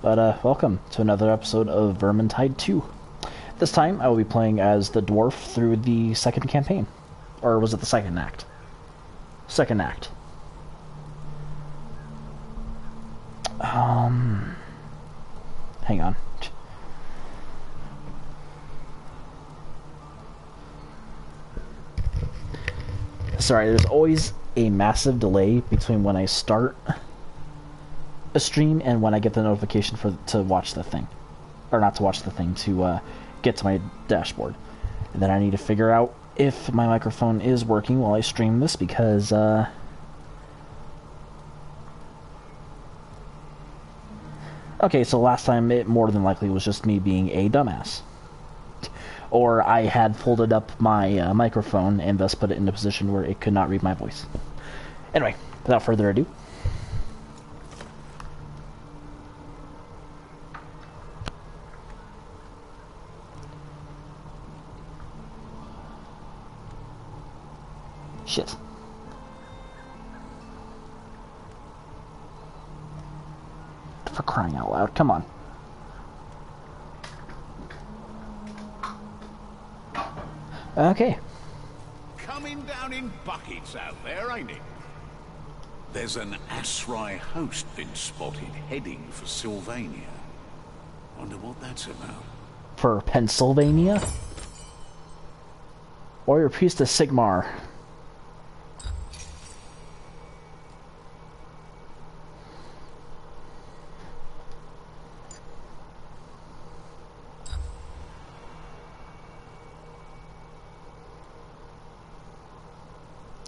but uh, welcome to another episode of Vermintide 2. This time I will be playing as the dwarf through the second campaign. Or was it the second act? Second act. Um, hang on. Sorry, there's always a massive delay between when I start stream and when I get the notification for to watch the thing, or not to watch the thing to uh, get to my dashboard, and then I need to figure out if my microphone is working while I stream this because. Uh, okay, so last time it more than likely was just me being a dumbass. Or I had folded up my uh, microphone and thus put it in a position where it could not read my voice. Anyway, without further ado, For crying out loud, come on. Okay. Coming down in buckets out there, ain't it? There's an Asrai host been spotted heading for Sylvania. Wonder what that's about. For Pennsylvania? Warrior Priest of Sigmar.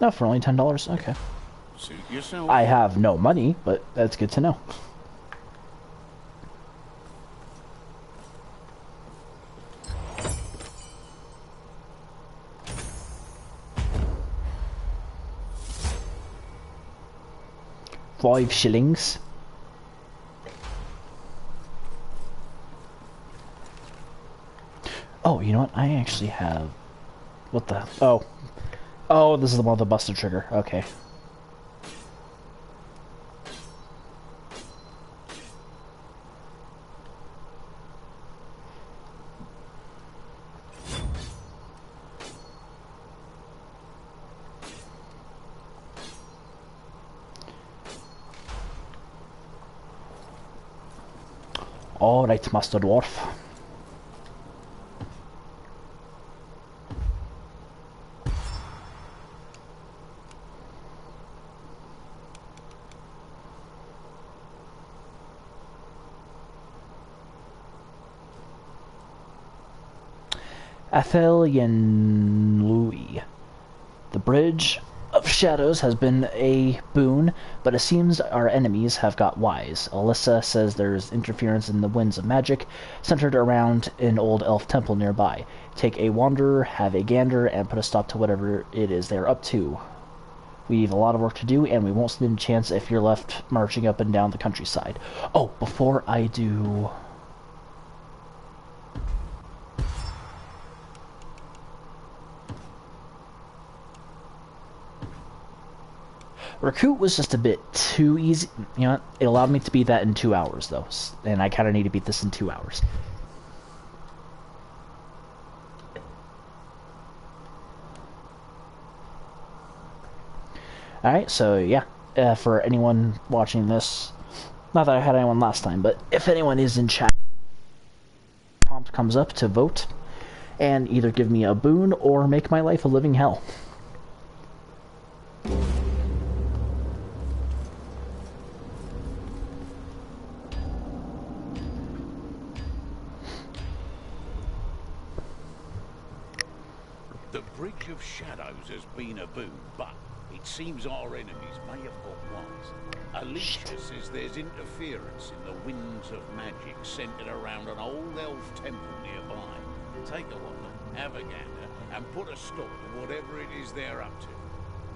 Oh, for only ten dollars. Okay. Suit yourself. I have no money, but that's good to know. Five shillings. Oh, you know what? I actually have. What the? Oh, Oh, this is the one with the busted trigger. Okay. Alright, Master Dwarf. Athel Yenlui. The Bridge of Shadows has been a boon, but it seems our enemies have got wise. Olesya says there's interference in the winds of magic, centered around an old elf temple nearby. Take a wanderer, have a gander, and put a stop to whatever it is they're up to. We have a lot of work to do, and we won't stand a chance if you're left marching up and down the countryside. Oh, before I do... Recruit was just a bit too easy. You know, it allowed me to beat that in two hours, though, and I kind of need to beat this in two hours. Alright, so yeah, uh, for anyone watching this, not that I had anyone last time, but if anyone is in chat, prompt comes up to vote and either give me a boon or make my life a living hell. Seems our enemies may have got wise. Olesya says there's interference in the winds of magic centered around an old elf temple nearby. Take a look, have a gander, and put a stop to whatever it is they're up to.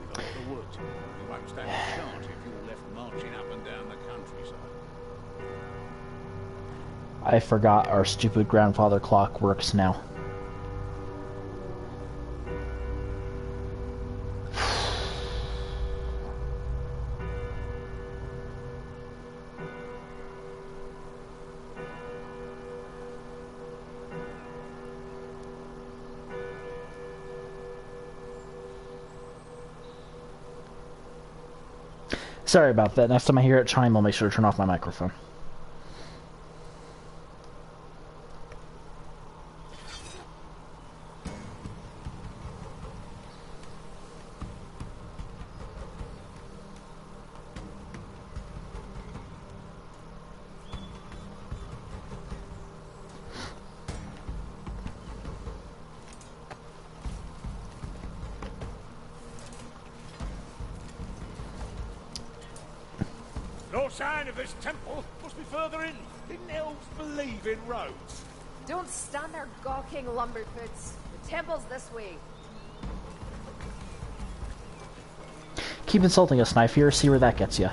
We've got the do. We won't stand a chance if you're left marching up and down the countryside. I forgot our stupid grandfather clock works now. Sorry about that. Next time I hear it chime, I'll make sure to turn off my microphone. No sign of this temple. Must be further in. Didn't elves believe in roads? Don't stand there gawking, lumberfoots. The temple's this way. Keep insulting us, knife here. See where that gets you.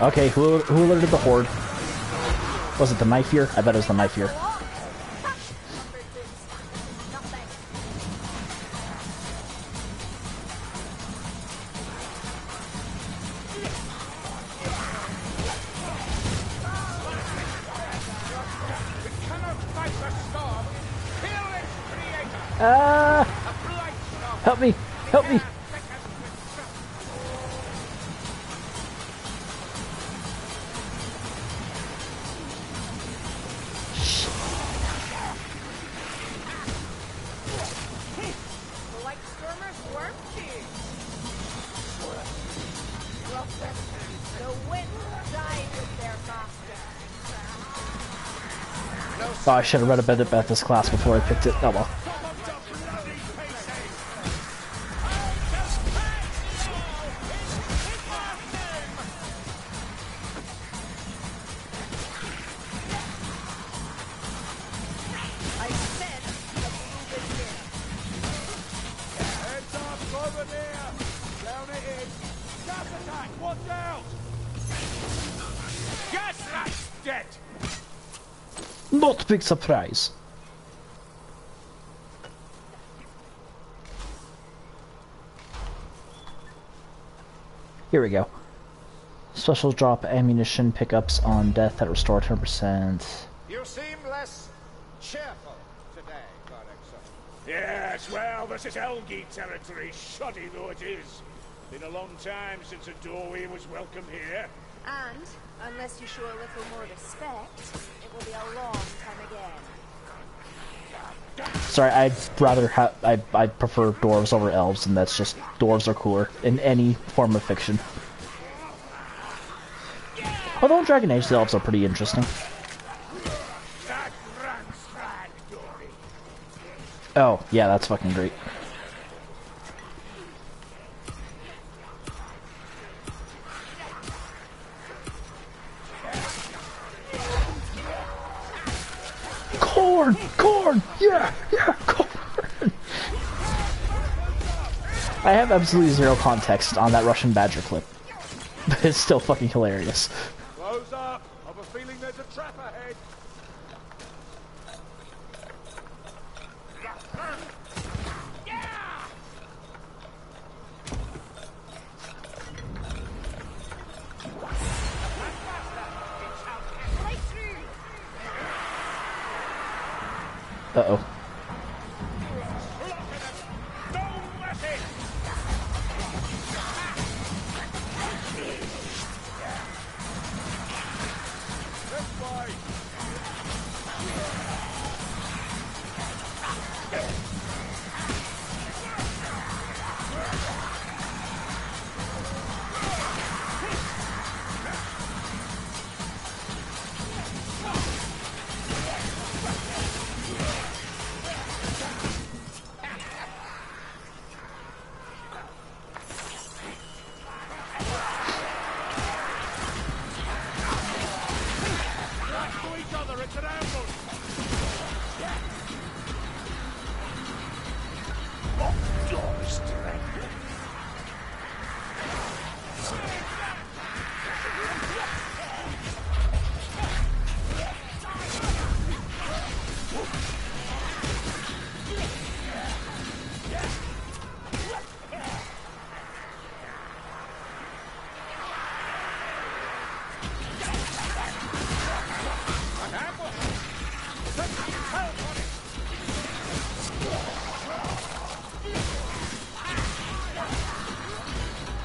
Okay, who, who alerted the horde? Was it the knife here? I bet it was the knife here. Creator. Ah! Help me! Help me! I should have read a bit about this class before I picked it. Oh well. Big surprise. Here we go. Special drop ammunition pickups on death that restore 10%. You seem less cheerful today, Codex. Yes, well, this is Elgi territory, shoddy though it is. Been a long time since a doorway was welcome here. And, unless you show a little more respect, it will be a long time again. Sorry, I'd rather have. I I prefer dwarves over elves, and that's just dwarves are cooler in any form of fiction. Although in Dragon Age, the elves are pretty interesting. Oh, yeah, that's fucking great. Have absolutely zero context on that Russian Badger clip. But it's still fucking hilarious.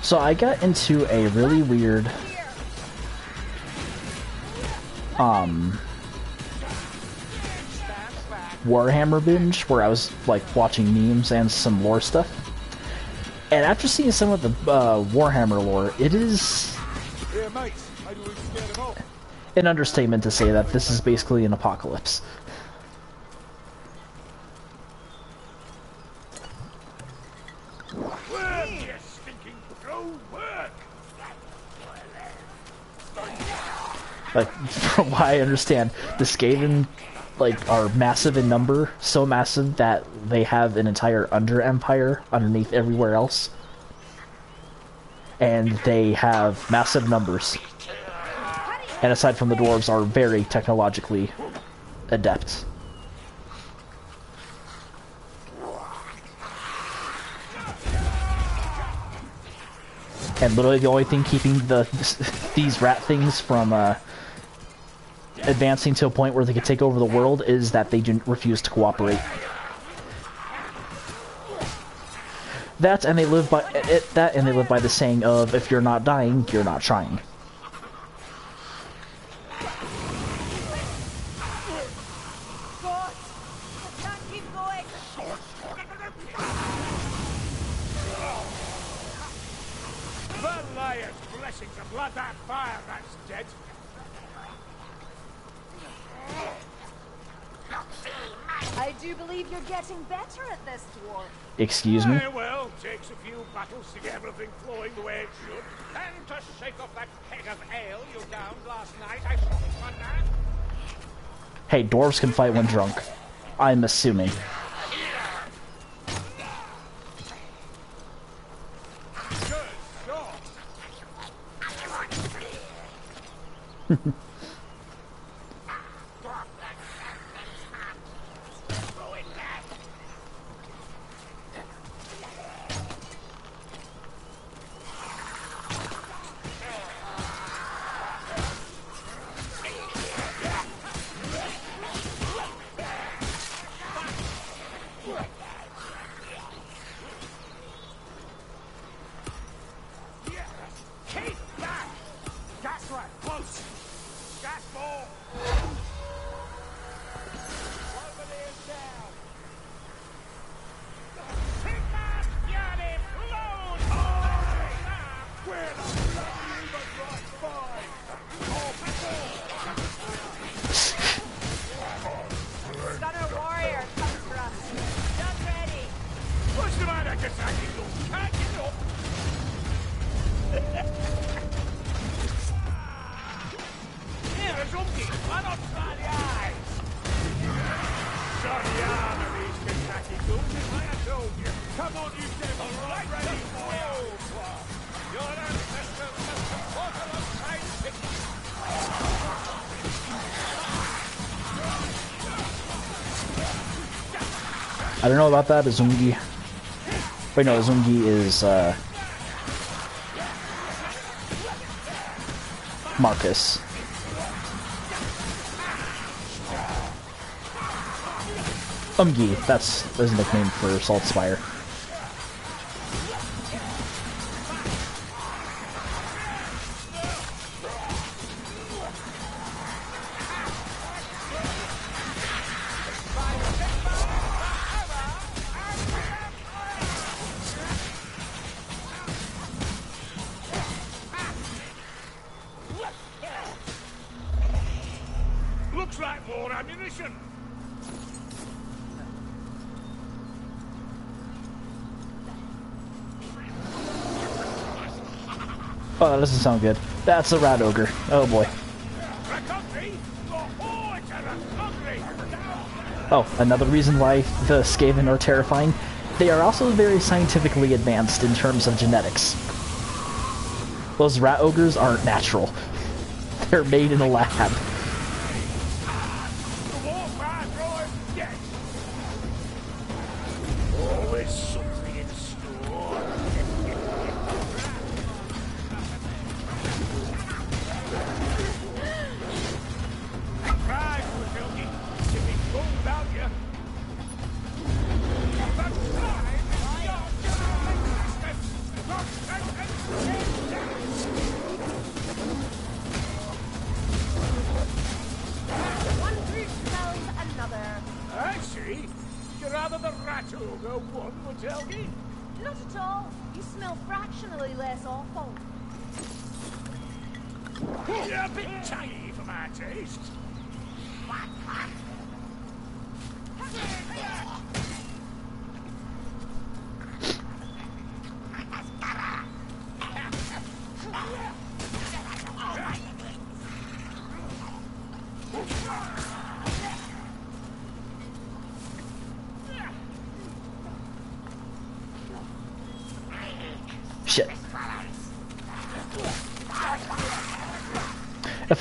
So I got into a really weird um Warhammer binge where I was like watching memes and some lore stuff. And after seeing some of the uh, Warhammer lore, it is Here, mate. Maybe we can get him off. an understatement to say that this is basically an apocalypse. Work, you stinking go work. Like from what I understand, the Skaven like are massive in number, so massive that they have an entire under empire underneath everywhere else. And they have massive numbers. And aside from the dwarves are very technologically adept. And literally the only thing keeping the these rat things from uh, advancing to a point where they could take over the world is that they do refuse to cooperate. That and they live by it, that and they live by the saying of if you're not dying, you're not trying. God! I can't keep going! The liar's blessings of blood that fire that's dead. I do believe you're getting better at this, dwarf. Excuse me? Aye, well, takes a few battles to get everything flowing the way it should. And to shake off that keg of ale you downed last night, I saw one that. Hey, dwarves can fight when drunk. I'm assuming. Good God. know about that, Azungi. Wait, no, Azungi is, uh... Markus. Umgi, that's his nickname for Saltzpyre. Looks sound good. That's a rat ogre. Oh boy. Oh! Oh, another reason why the Skaven are terrifying. They are also very scientifically advanced in terms of genetics. Those rat ogres aren't natural. They're made in a lab.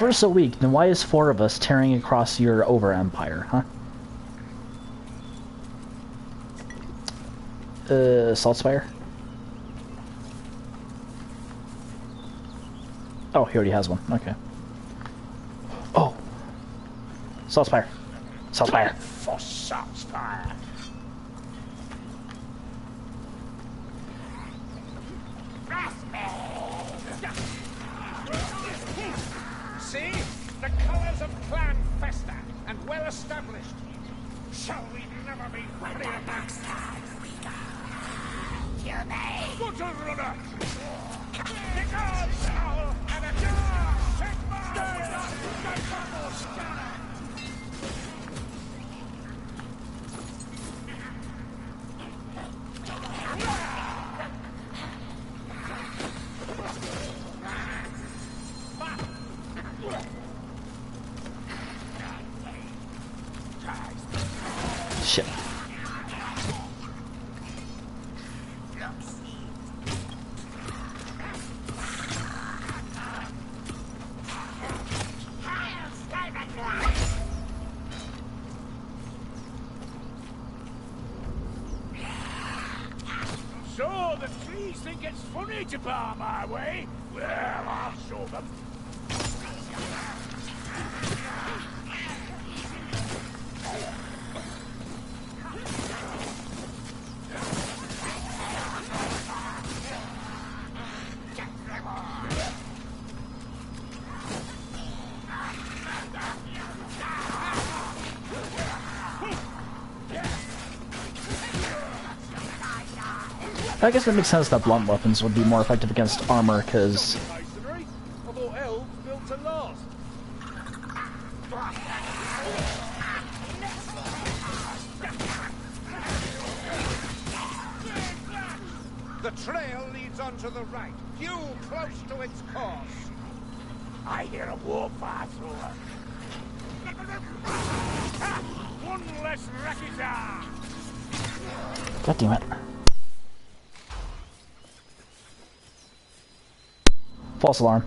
First a so weak, then why is four of us tearing across your over empire, huh? Uh, Saltzpyre? Oh, he already has one. Okay. Oh! Saltzpyre. Saltzpyre. I guess it makes sense that blunt weapons would be more effective against armor, because False alarm.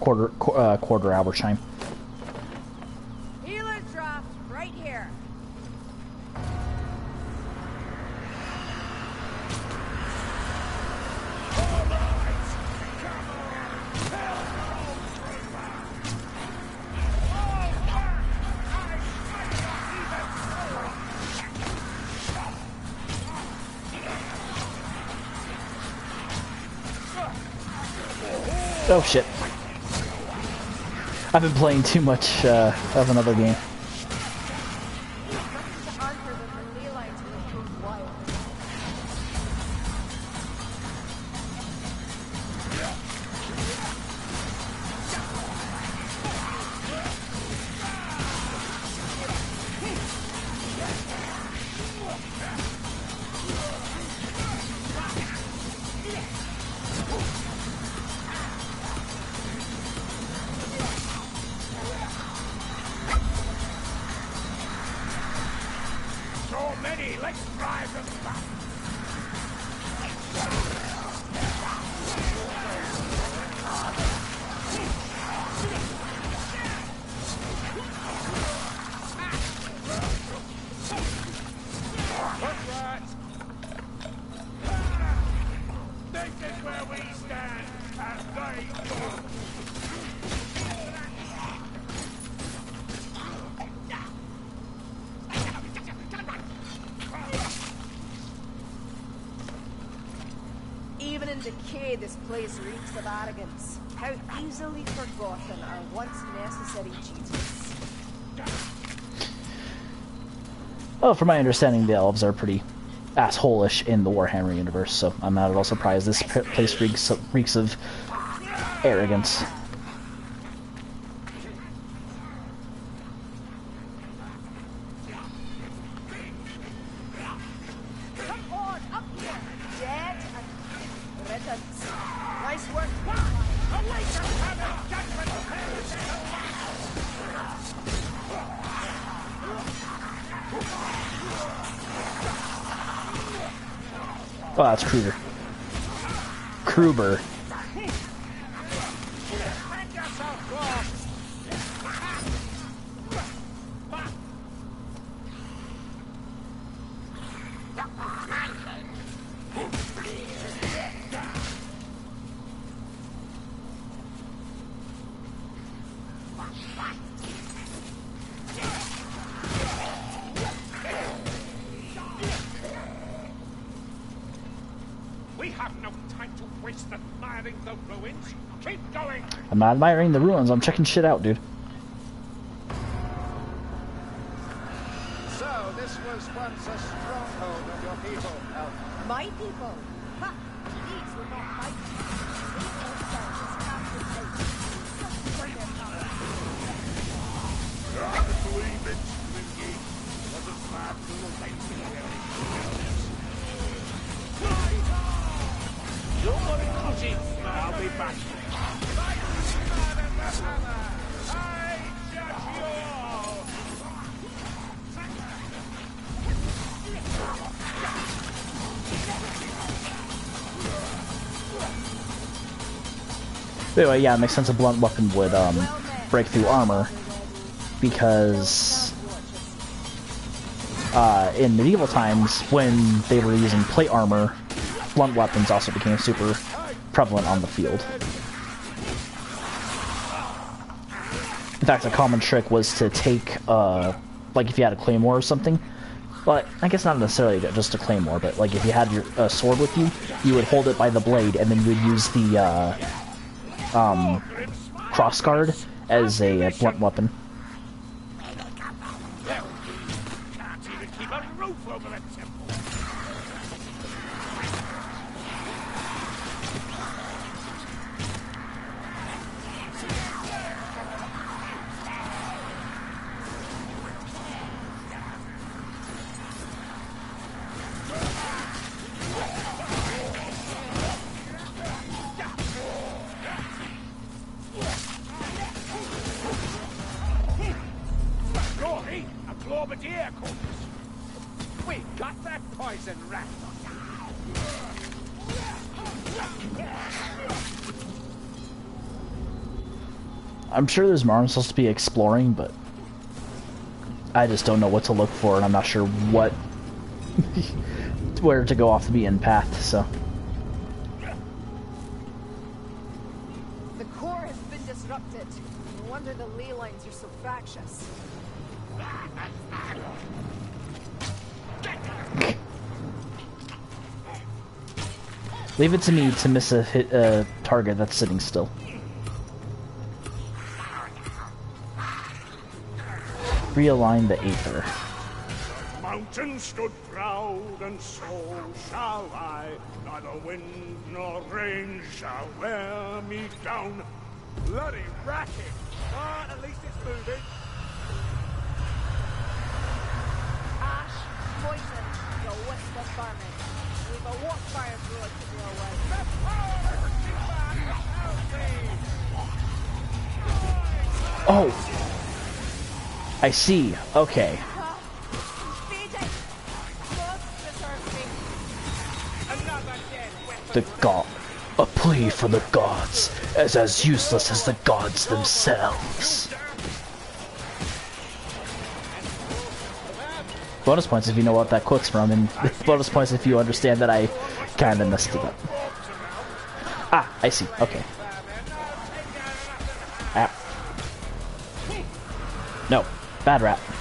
Quarter, qu uh, quarter hour chime. Oh shit. I've been playing too much uh, of another game. from my understanding, the elves are pretty assholish in the Warhammer universe, so I'm not at all surprised this place reeks reeks of arrogance. Kruger. Kruber. Have no time to waste admiring the ruins. Keep going! I'm not admiring the ruins. I'm checking shit out, dude. So, this was once a stronghold of your people, Elf. My people. Anyway, yeah, it makes sense a blunt weapon would um, break through armor because uh, in medieval times, when they were using plate armor, blunt weapons also became super prevalent on the field. In fact, a common trick was to take, uh, like if you had a claymore or something, but I guess not necessarily just a claymore, but like if you had your uh, sword with you, you would hold it by the blade, and then you would use the uh, um, crossguard as a, uh blunt weapon. I'm sure there's more I'm supposed to be exploring, but I just don't know what to look for, and I'm not sure what where to go off the beaten path. So The core has been disrupted. No wonder the ley lines are so fractious. leave it to me to miss a hit a target that's sitting still. Realign the Aether. Mountain stood proud, and so shall I. Neither wind nor rain shall wear me down. Bloody racket! But at least it's moving. Ash, poison, the wisp of vermin. We've a warp fire through it to deal with. The power of Kiban help me! Oh, I see. Okay. The god. A plea for the gods, is as useless as the gods themselves. Bonus points if you know what that quote's from, and bonus points if you understand that I kinda messed it up. Ah, I see. Okay. Ah. No. Bad rat.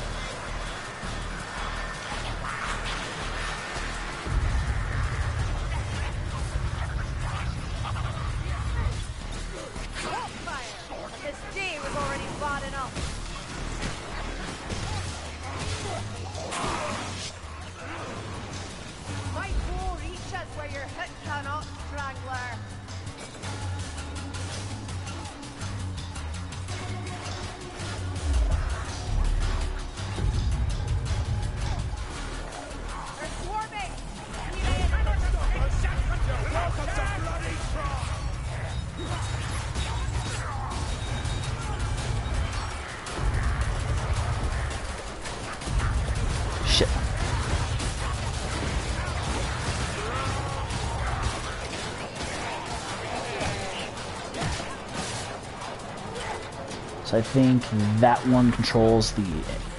So I think that one controls the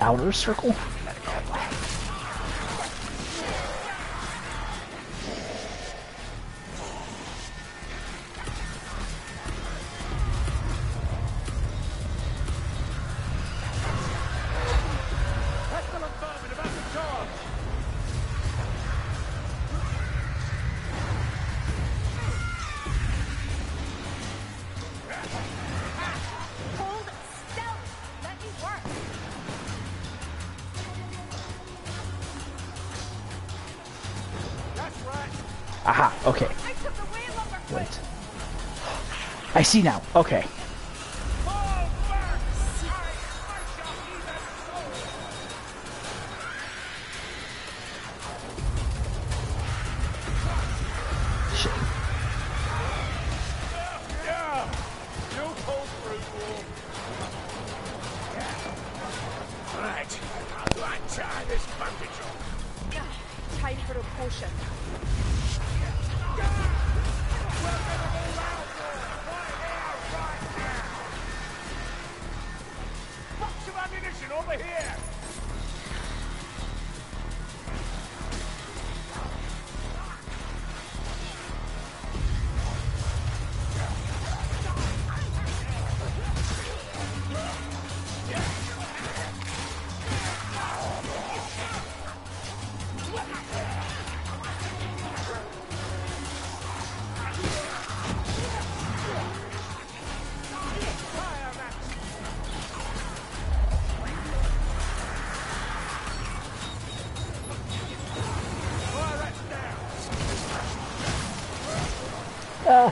outer circle. See now. Okay.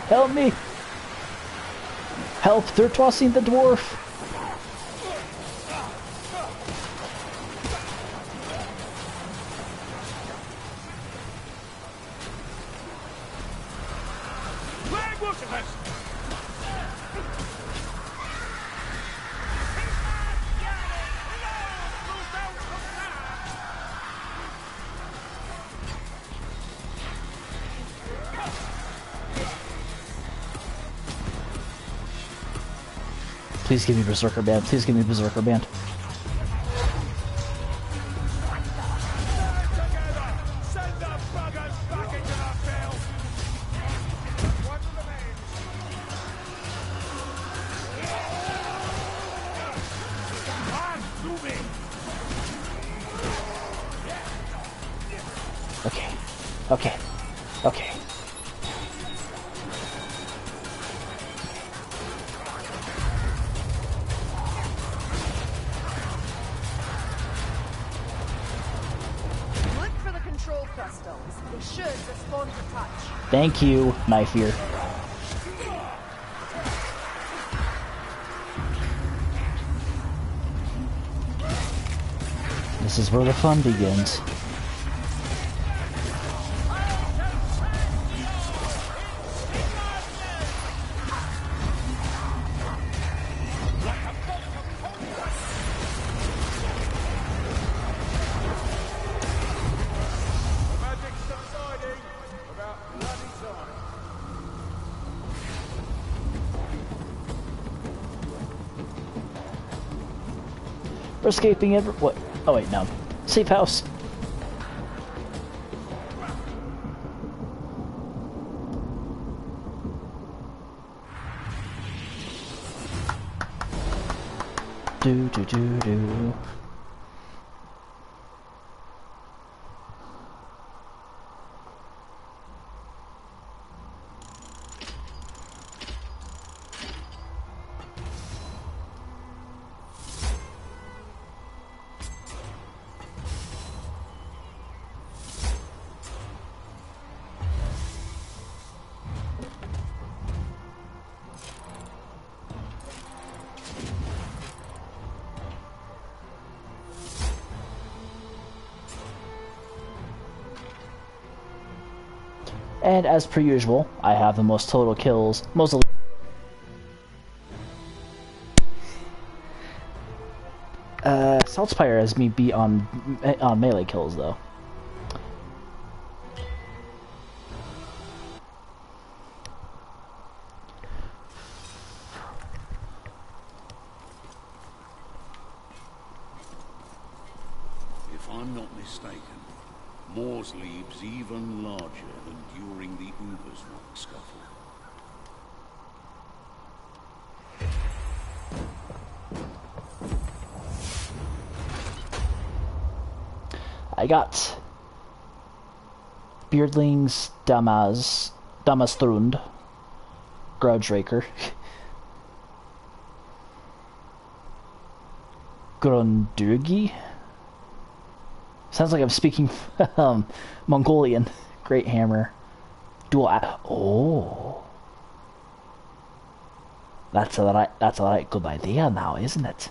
Help me! Help! They're tossing the dwarf! Please give me Berserker Band. Please give me Berserker Band. Together! Send the Thank you, Knife Ear. This is where the fun begins. Escaping it. What? Oh wait, no. Safe house. Do do do do. And as per usual, I have the most total kills, most. Uh, Saltzpyre has me beat on on melee kills though. mistaken. Morrslieb's even larger than during the Ubersreik scuffle. I got Beardlings Damas Damastrund Grudge Raker Grundurgi Sounds like I'm speaking um, Mongolian. Great hammer. Dual Oh. That's a right, that's a right good idea now, isn't it?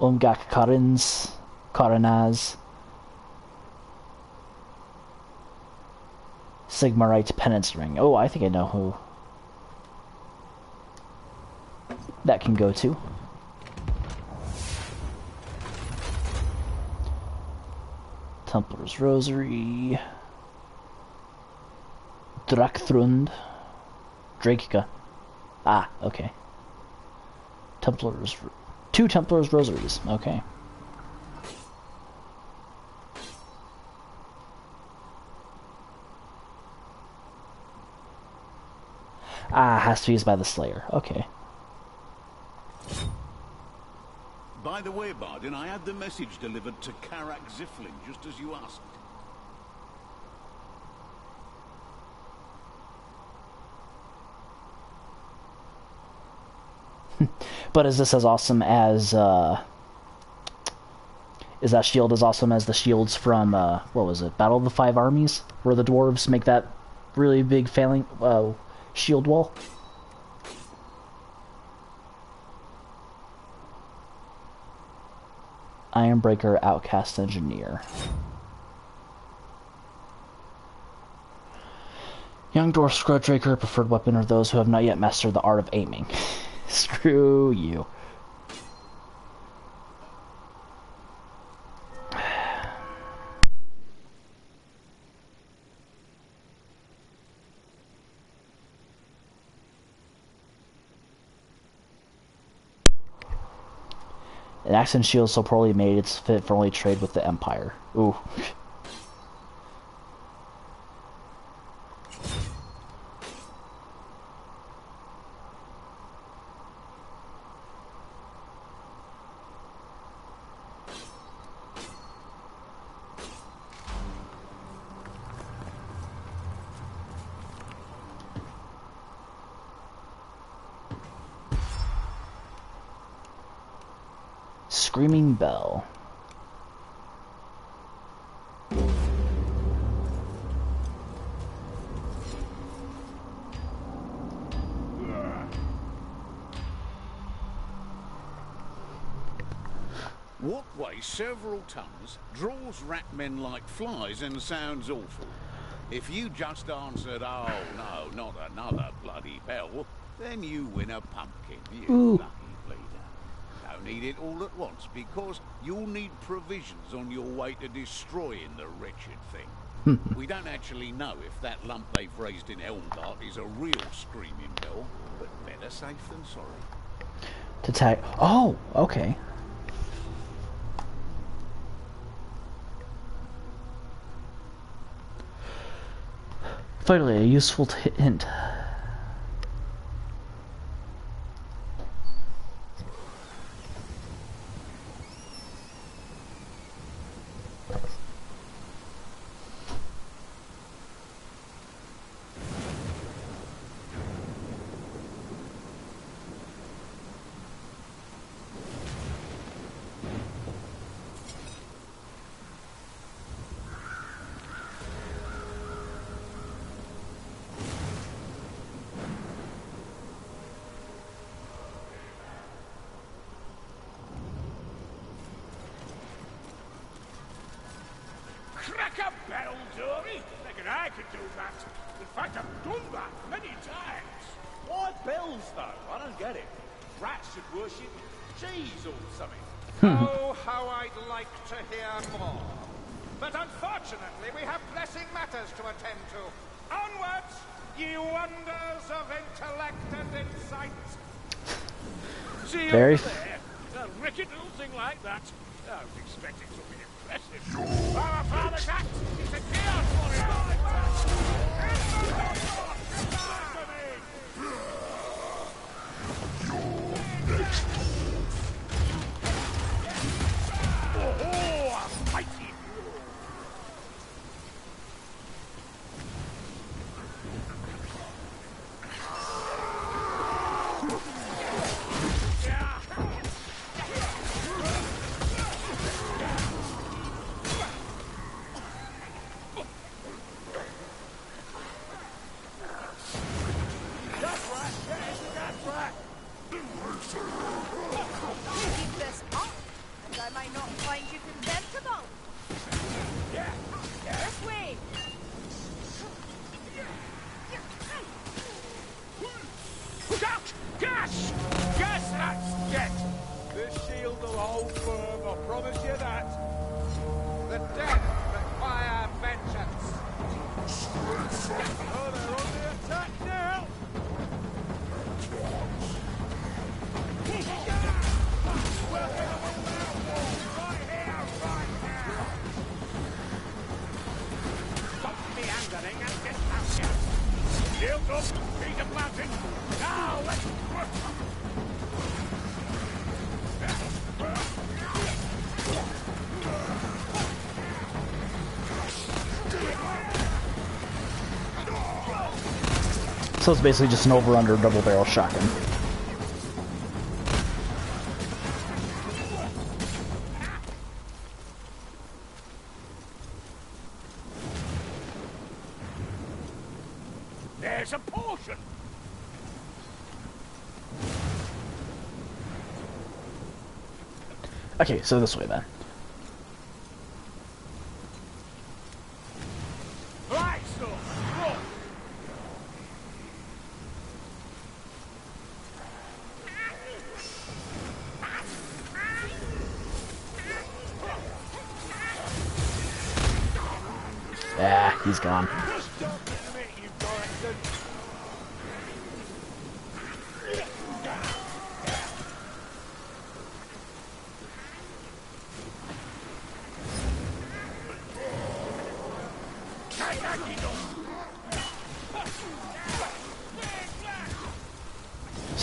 Umgak Karins, Karanaz, Sigmarite Penance Ring. Oh, I think I know who that can go to. Templar's Rosary. Drakþrund. Drakeka. Ah, okay. Templars. Two Templars Rosaries. Okay. Ah, has to be used by the Slayer. Okay. By the way, Bardin, I had the message delivered to Karak Ziflin, just as you asked. But is this as awesome as uh is that shield as awesome as the shields from uh what was it? Battle of the Five Armies where the dwarves make that really big failing uh shield wall? Ironbreaker Outcast Engineer. Young Dwarf Screwdrinker preferred weapon are those who have not yet mastered the art of aiming. Screw you. An and shield so poorly made it's fit for only trade with the Empire. Ooh. Screaming Bell. What weighs several tons, draws rat men like flies, and sounds awful? If you just answered, oh no, not another bloody bell, then you win a pumpkin, you Ooh. lucky bleeder. Don't eat it all at once, because you'll need provisions on your way to destroying the wretched thing. Hmm. we don't actually know if that lump they've raised in Helmgart is a real screaming bell, but better safe than sorry. To tag. Oh, okay. Finally, a useful hint. So it's basically just an over-under double barrel shotgun. There's a portion! Okay, so this way then.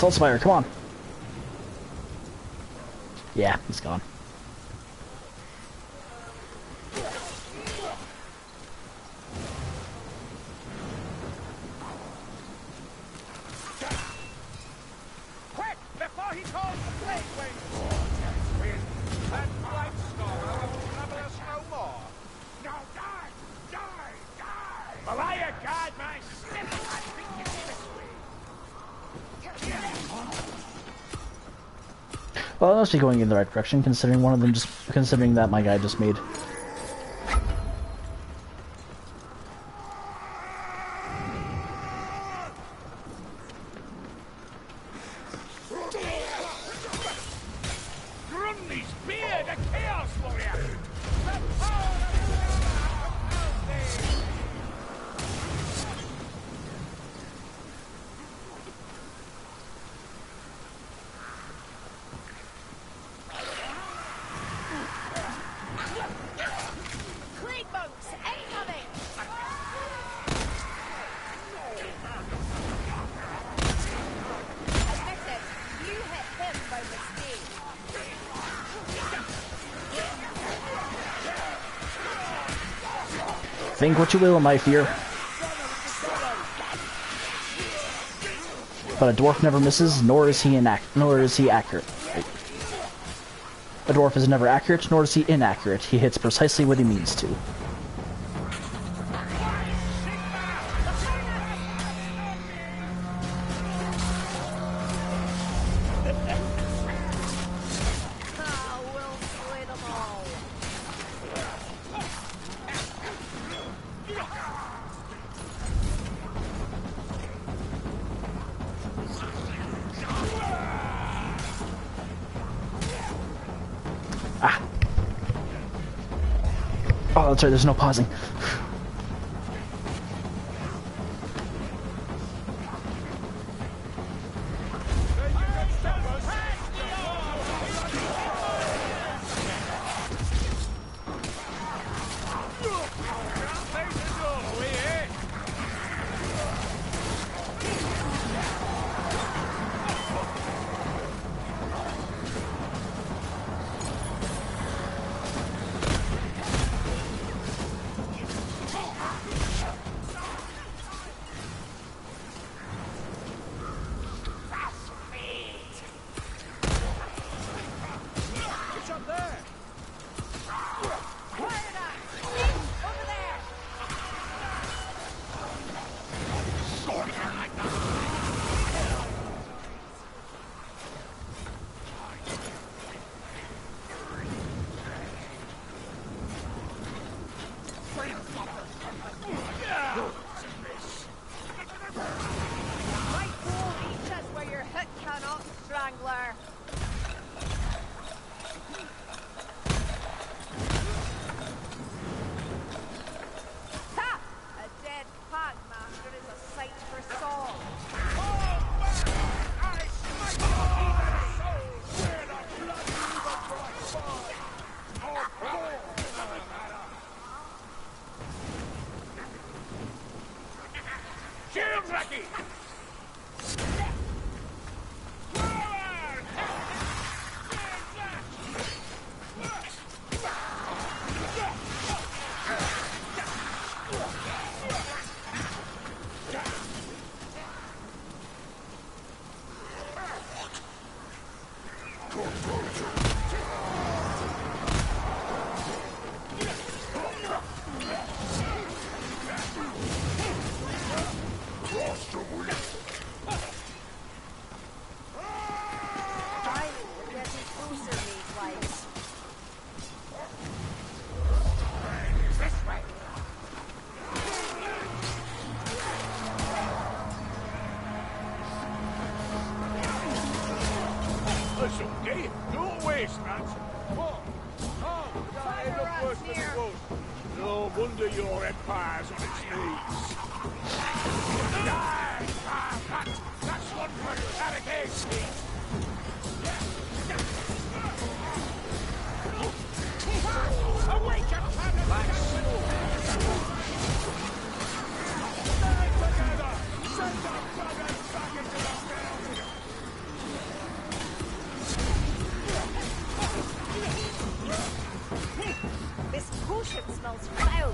Saltzpyre, come on. Yeah, he's gone. Quick, before he calls the plague wing! That blight scholar will trouble us no more. No, die! Die! Die! Valaya, guard my step! I think it's this way. Be going in the right direction, considering one of them just considering that my guy just made. Think what you will, my fear. But a dwarf never misses, nor is he inac- nor is he accurate. A dwarf is never accurate, nor is he inaccurate. He hits precisely what he means to. Right. There's no pausing. This bullshit smells foul.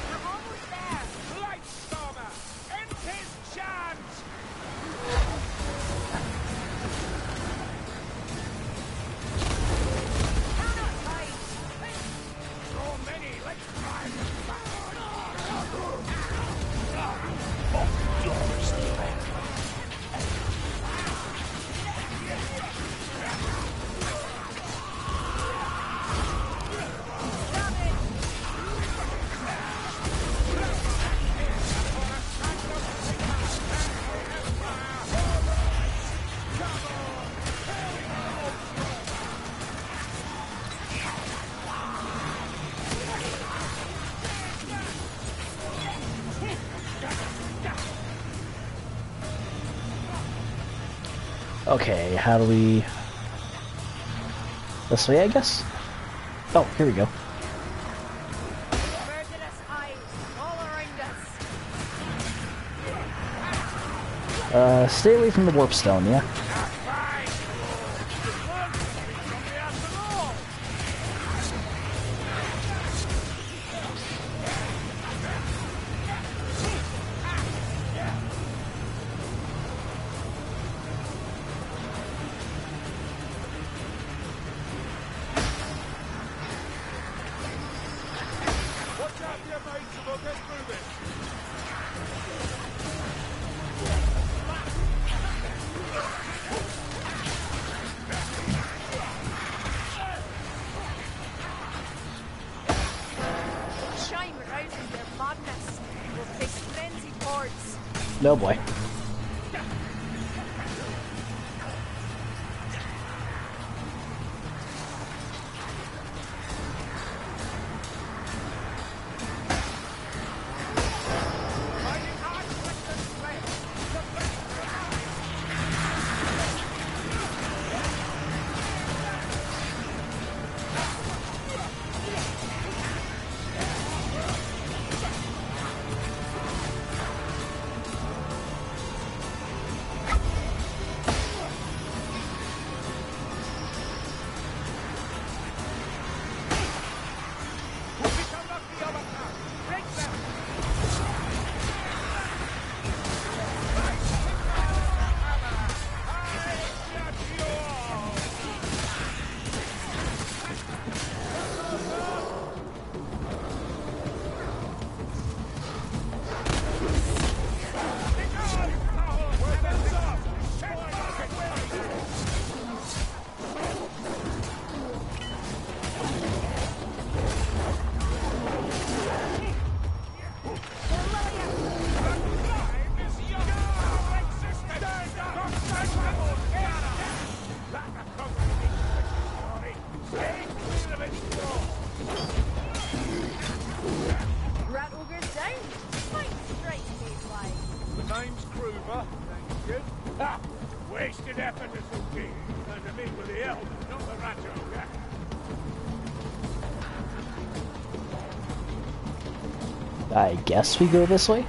how do we... This way, I guess? Oh, here we go. Uh, stay away from the warp stone, yeah? No boy. guess we go this way?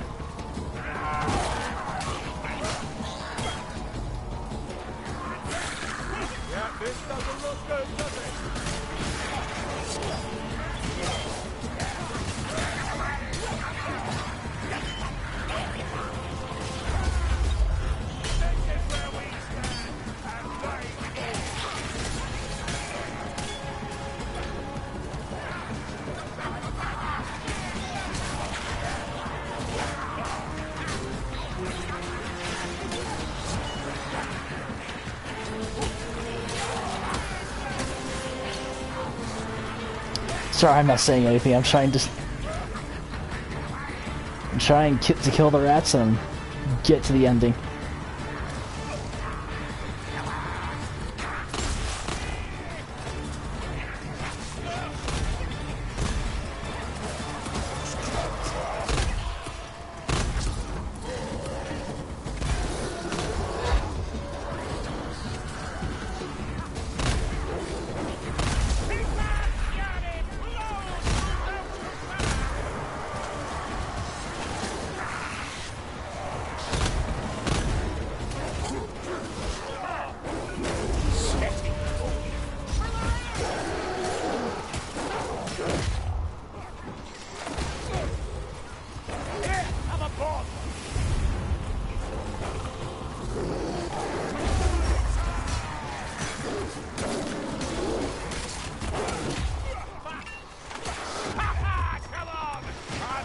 Sorry, I'm not saying anything. I'm trying to... I'm trying to kill the rats and get to the ending.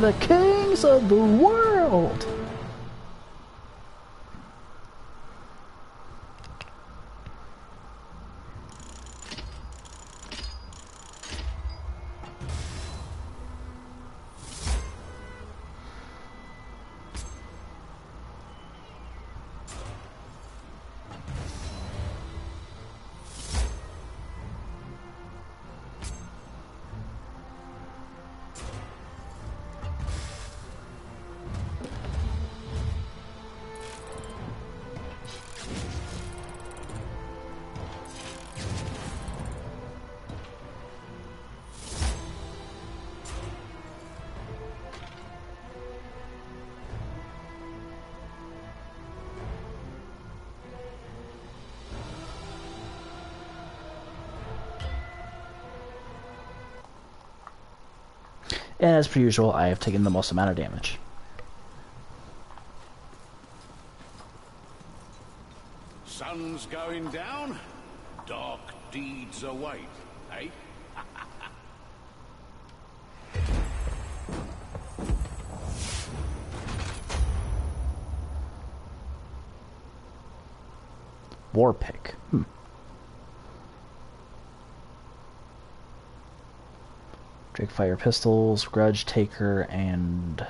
the kings of the world. And as per usual, I have taken the most amount of damage. Pistols, Grudge Taker, and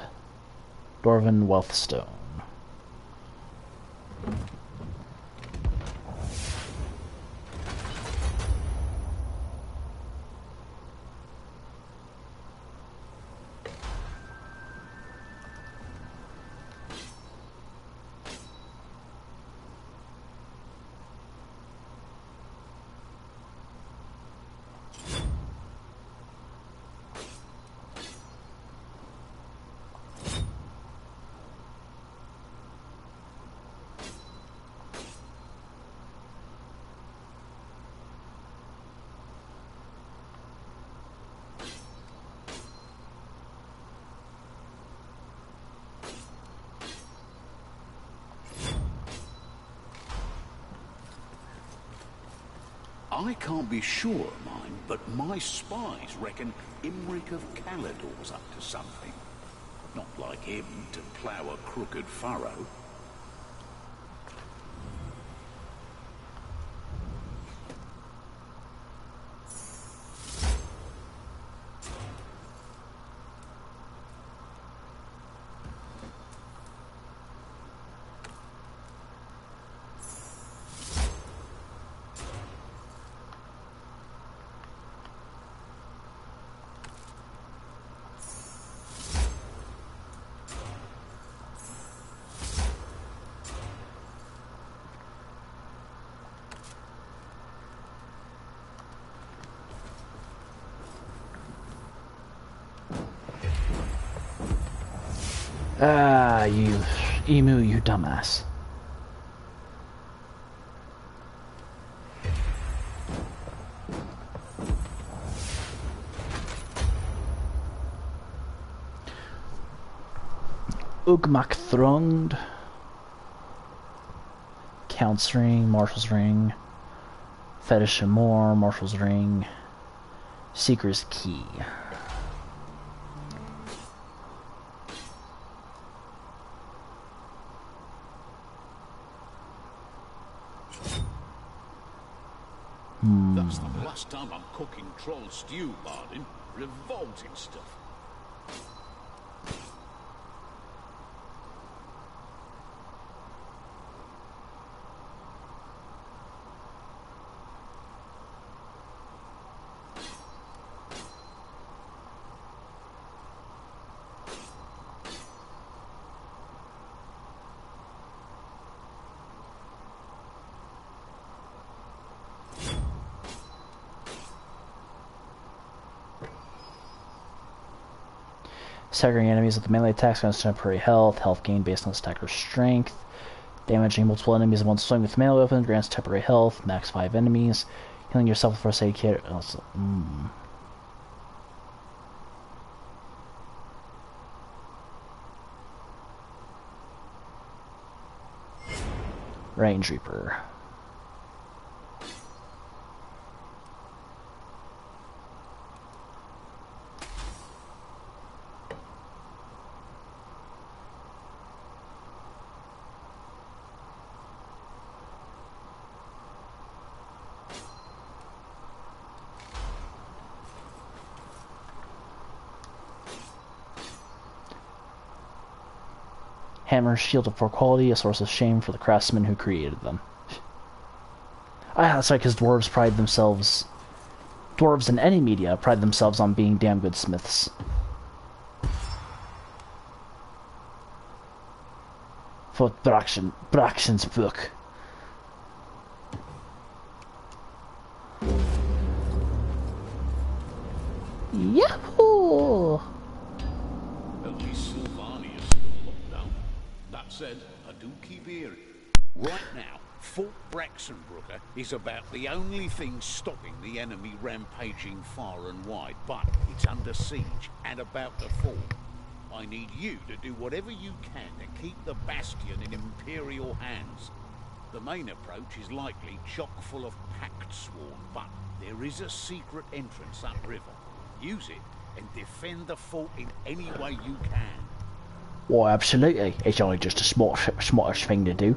Dwarven Wealthstone. I can't be sure, mind, but my spies reckon Imrik of Caledor's up to something. Not like him to plough a crooked furrow. Ah, you emu, you dumbass. Ugmak Thronged. Count's Ring, Marshal's Ring. Fetish and More, Marshal's Ring. Seeker's Key. That's the last time Troll stew, Bardin. Revolting stuff. Staggering enemies with the melee attacks grants temporary health, health gain based on stagger's strength. Damaging multiple enemies in one swing with melee weapon grants temporary health, max 5 enemies. Healing yourself with first aid kit. Also, mm. Range Reaper. Hammer, shield of poor quality, a source of shame for the craftsmen who created them. Ah, that's right, because dwarves pride themselves... Dwarves in any media pride themselves on being damn good smiths. For Braxton, Brachsenbrücke. Is about the only thing stopping the enemy rampaging far and wide, but it's under siege and about to fall. I need you to do whatever you can to keep the bastion in Imperial hands. The main approach is likely chock full of Pactsworn, but there is a secret entrance upriver. Use it and defend the fort in any way you can. Well, absolutely. It's only just a smart, smartest thing to do.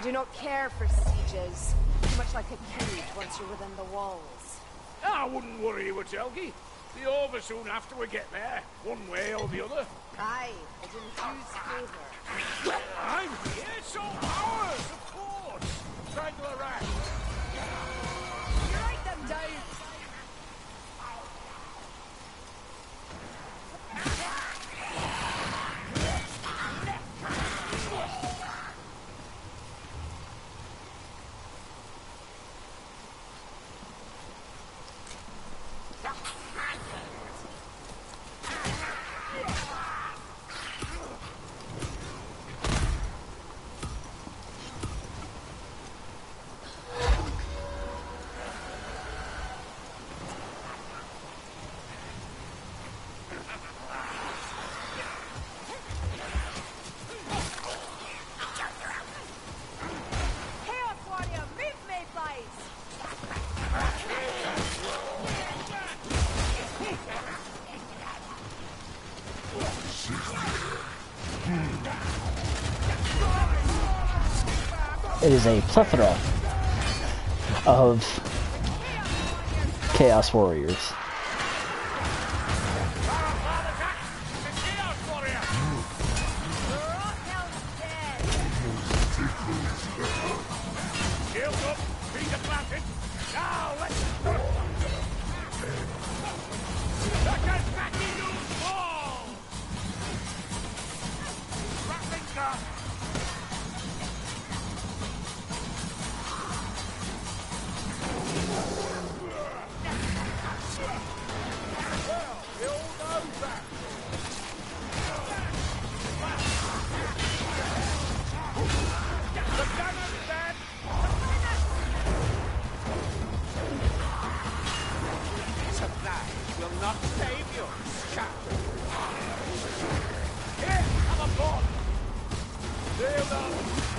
I do not care for sieges. Too much like a cage once you're within the walls. I wouldn't worry you, Telgi. Be over soon after we get there, one way or the other. Aye, it infuse favour. I'm here, so ours, of course. Strangler rat. Is a plethora of Chaos Warriors.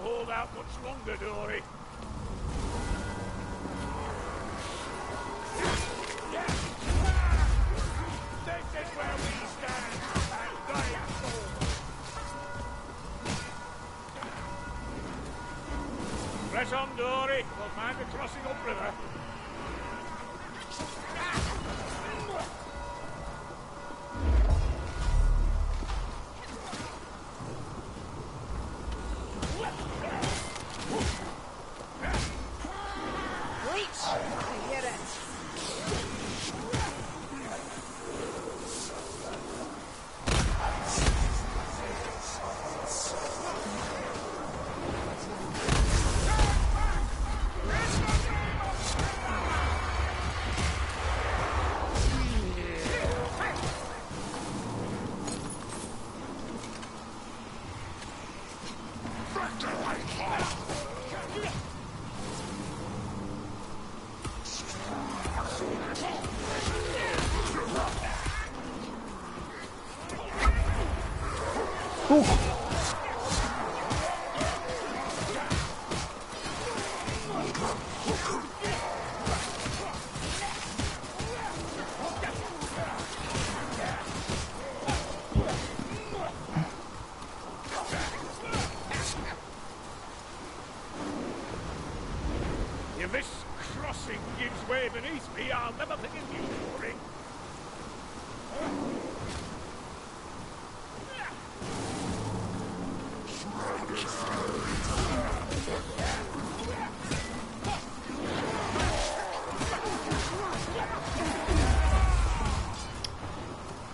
will hold out much longer, Dory. Press on, Dory. We'll find the crossing upriver.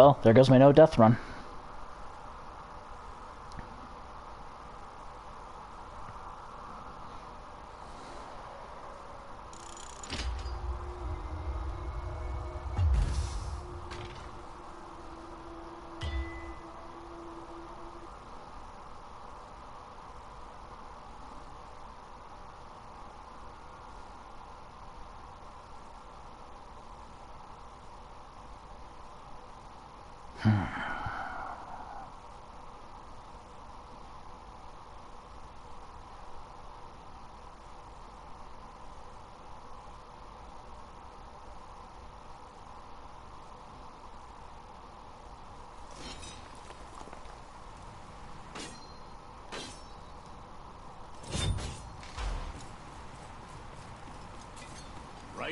Well, there goes my no death run.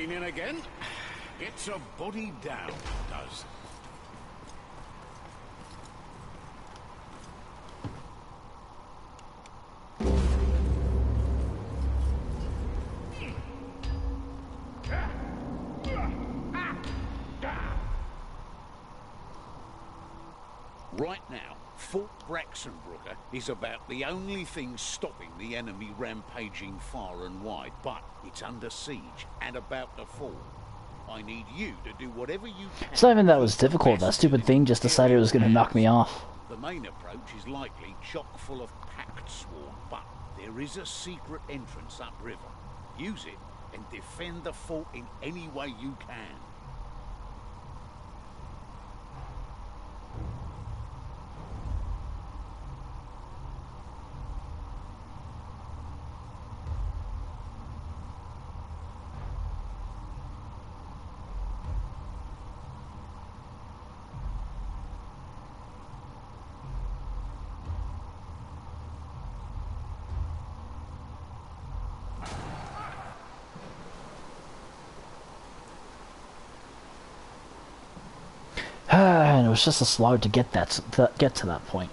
Raining again? Gets a body down, does. Right now, Fort Brachsenbrücke is about the only thing stopping the enemy rampaging far and wide, but it's under siege and about to fall. I need you to do whatever you can. It's not even that was difficult. That stupid thing just decided it was going to knock me off. The main approach is likely chock full of Pactsworn, but there is a secret entrance upriver. Use it and defend the fort in any way you can. and it was just a slog to get that to get to that point.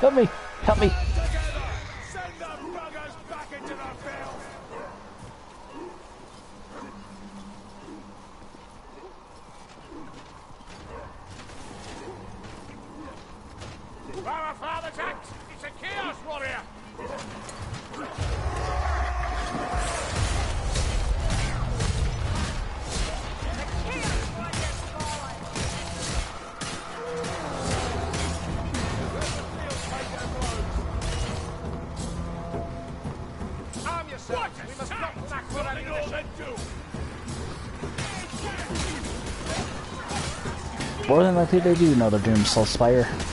Help me! Help me! More than likely they do know the Doom Soul Spire.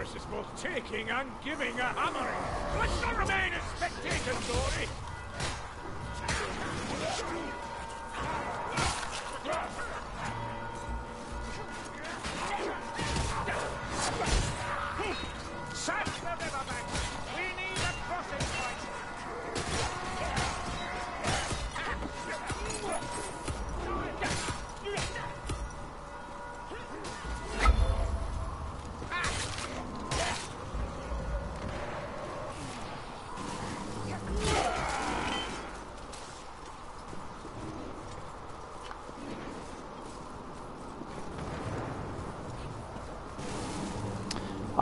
mistress is both taking and giving a hammering. Let's not remain a spectators, Dory.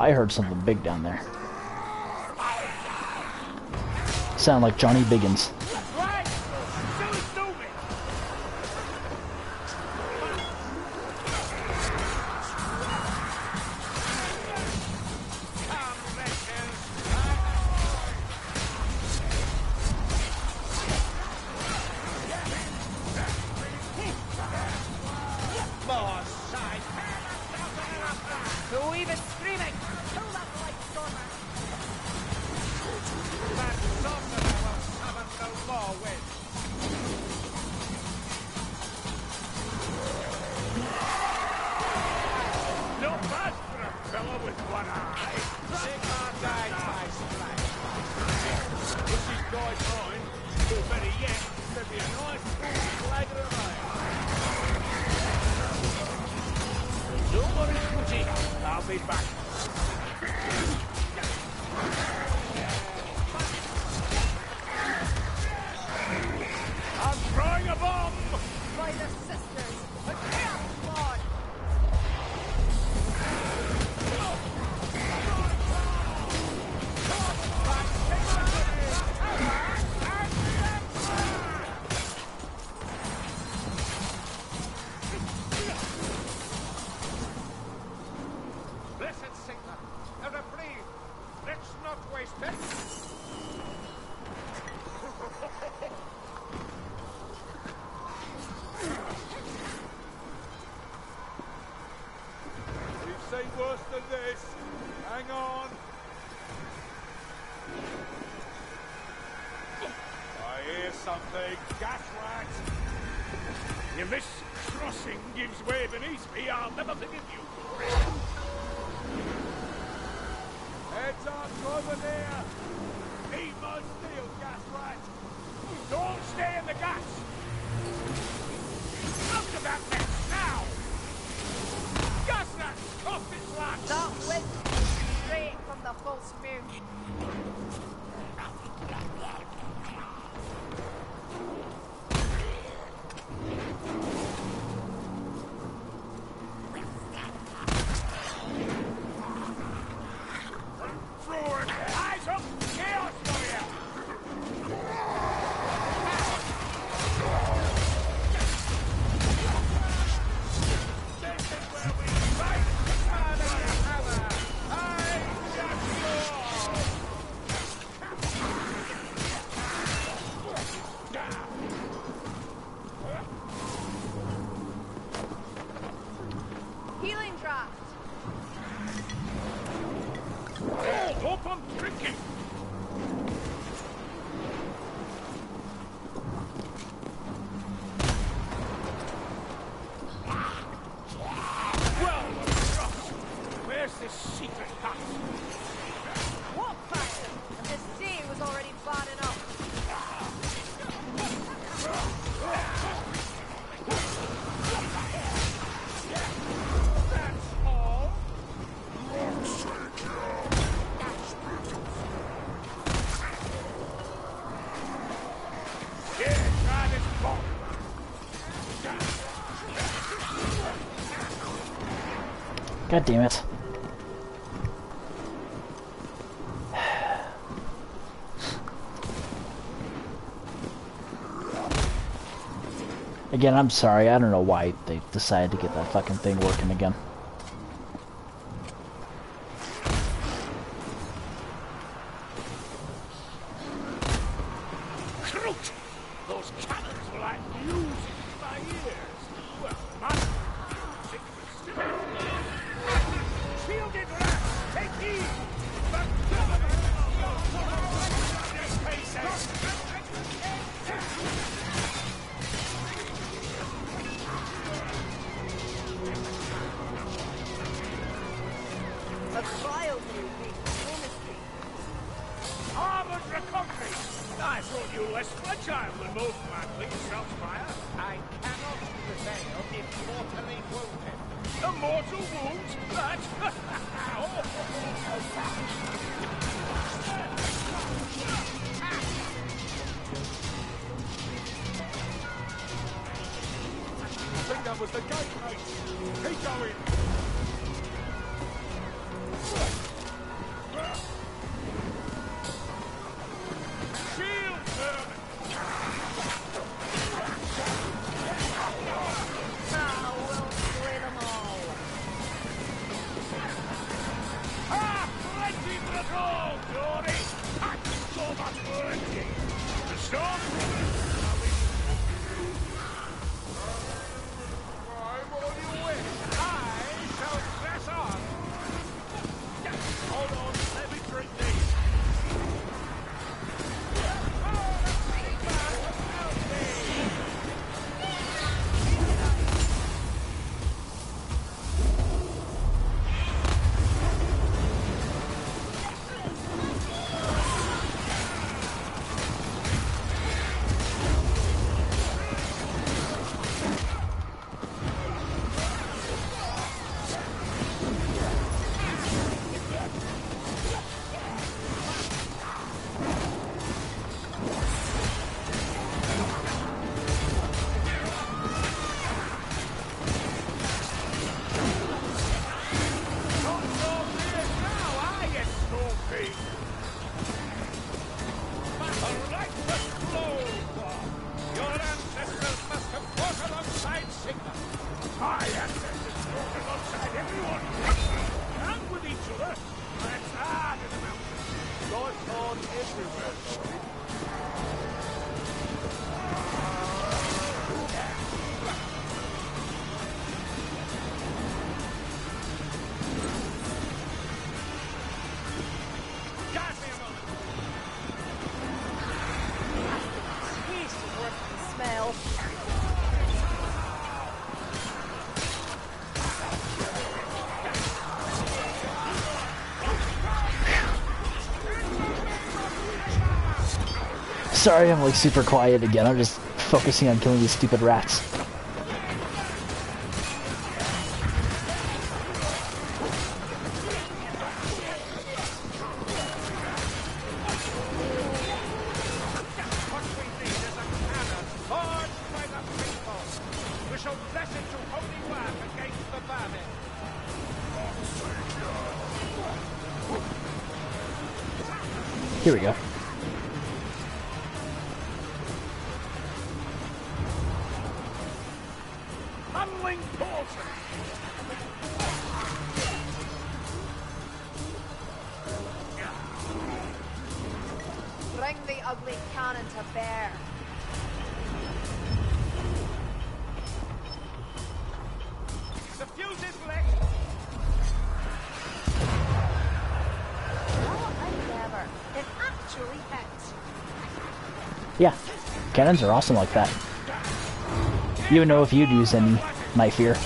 I heard something big down there. Sound like Johnny Biggins. God damn it. Again, I'm sorry. I don't know why they decided to get that fucking thing working again. sorry I'm like super quiet again. I'm just focusing on killing these stupid rats. Cannons are awesome like that. Even though if you'd use any, knife fear.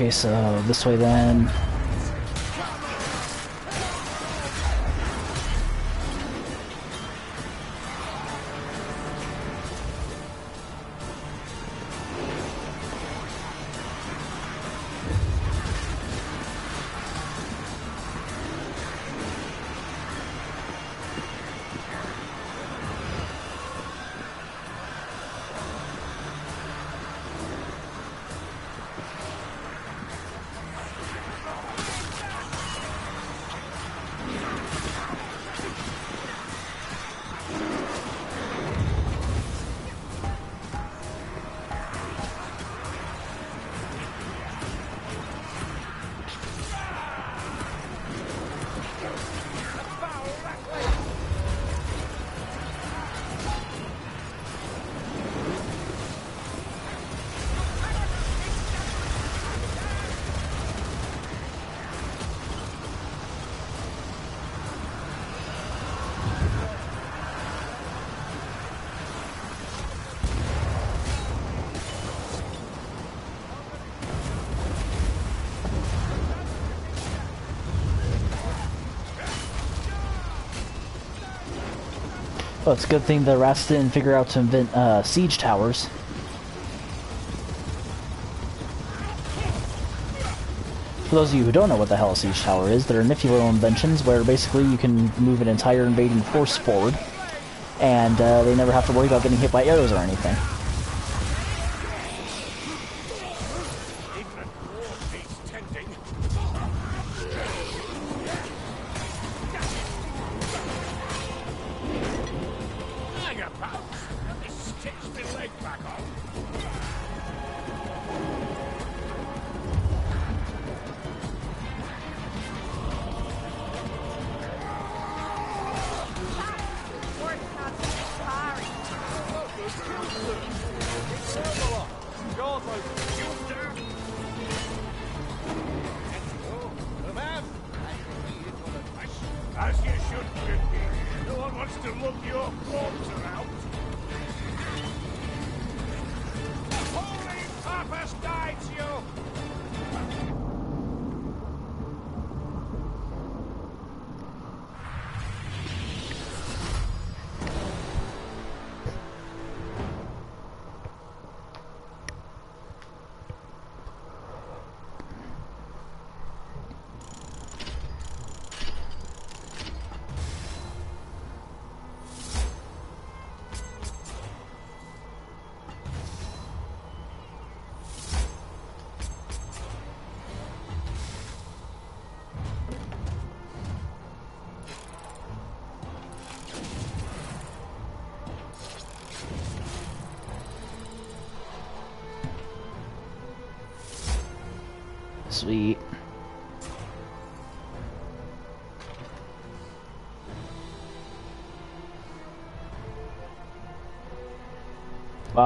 Okay, so this way then. Well, it's a good thing the rats didn't figure out to invent uh, siege towers. For those of you who don't know what the hell a siege tower is, they're nifty little inventions where basically you can move an entire invading force forward, and uh, they never have to worry about getting hit by arrows or anything.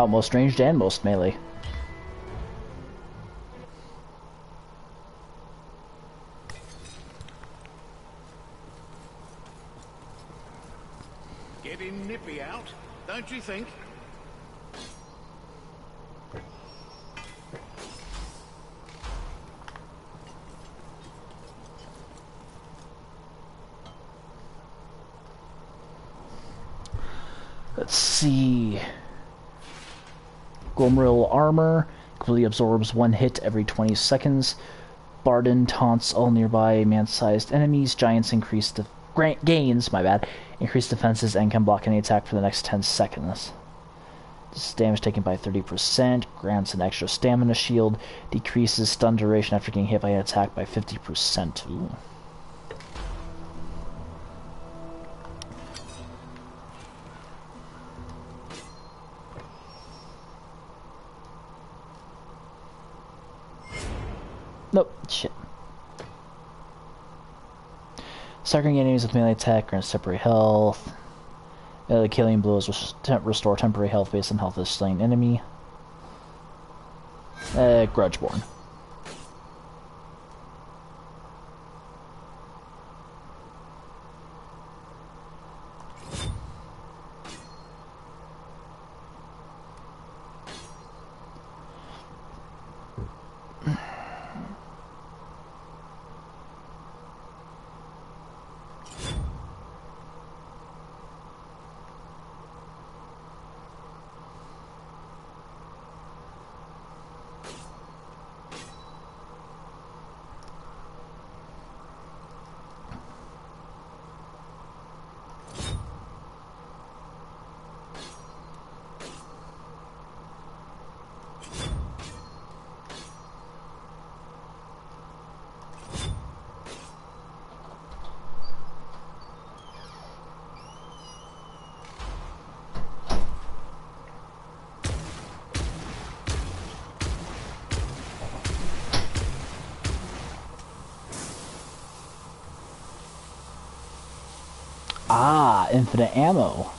Wow, most ranged and most melee. Getting nippy out, don't you think? Let's see. Gromril armor completely absorbs one hit every 20 seconds. Bardin taunts all nearby man-sized enemies. Giants increase the gra- gains, my bad, increase defenses and can block any attack for the next 10 seconds. This is damage taken by 30%, grants an extra stamina shield, decreases stun duration after getting hit by an attack by 50%. Ooh. Shit. Staggering enemies with melee attack grants temporary health. Uh, killing blows temp- restore temporary health based on health of slain enemy. Uh, Grudgeborn. Infinite ammo.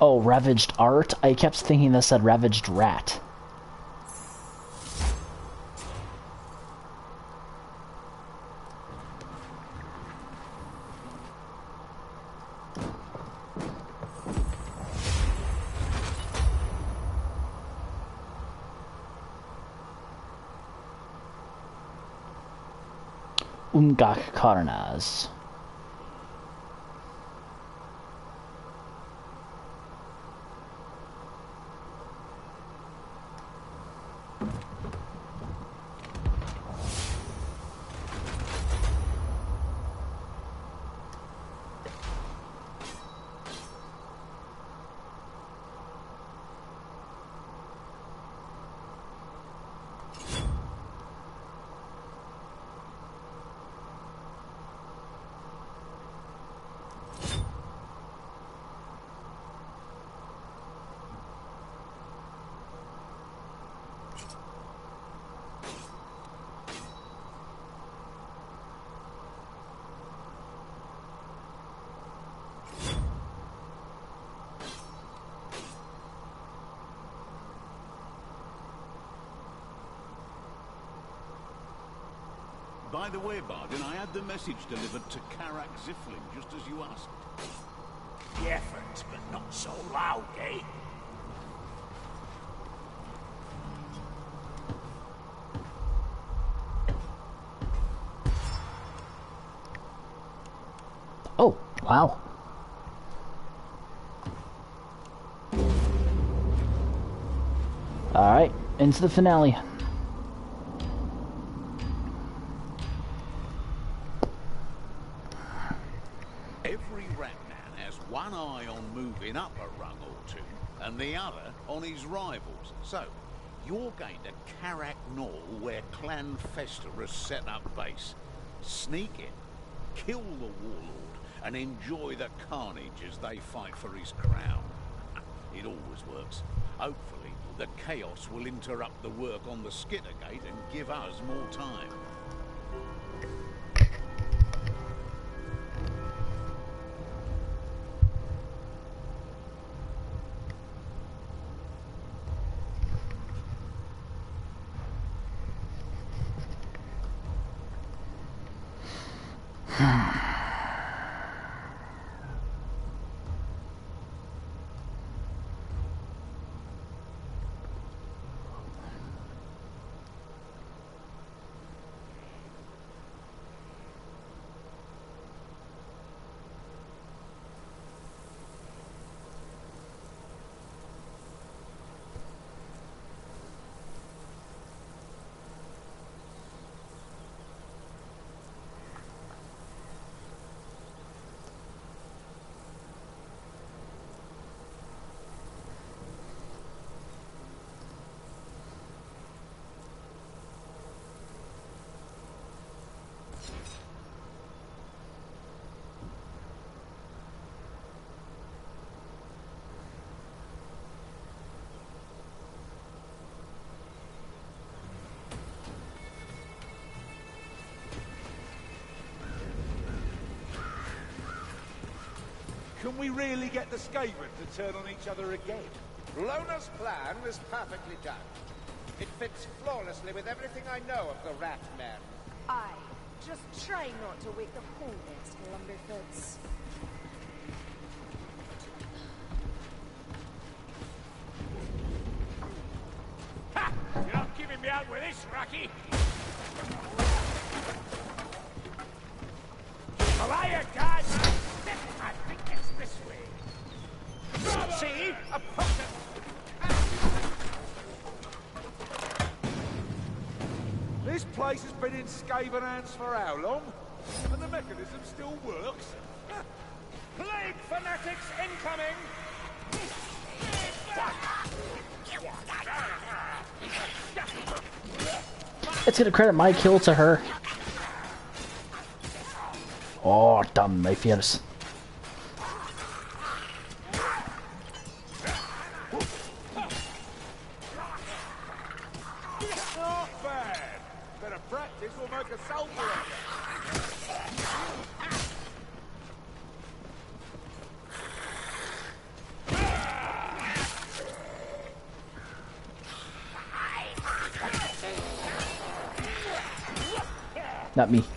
Oh, ravaged art? I kept thinking this said ravaged rat. Umgak the way, Bardin, I had the message delivered to Karak Zifling, just as you asked. The effort, but not so loud, eh? Oh, wow. Alright, into the finale. Every Ratman has one eye on moving up a rung or two, and the other on his rivals. So, you're going to Karak Nor, where Clan Festerus set up base. Sneak in, kill the warlord, and enjoy the carnage as they fight for his crown. It always works. Hopefully, the chaos will interrupt the work on the Skittergate and give us more time. Can we really get the Skaven to turn on each other again? Lohner's plan was perfectly done. It fits flawlessly with everything I know of the Rat Men. Aye. Just try not to wake the whole nest, Lumberfoots. Ha! You're not giving me out with this, Rocky! In Skaven hands for how long? And the mechanism still works? Plague fanatics incoming! It's gonna credit my kill to her. Oh, damn my fears.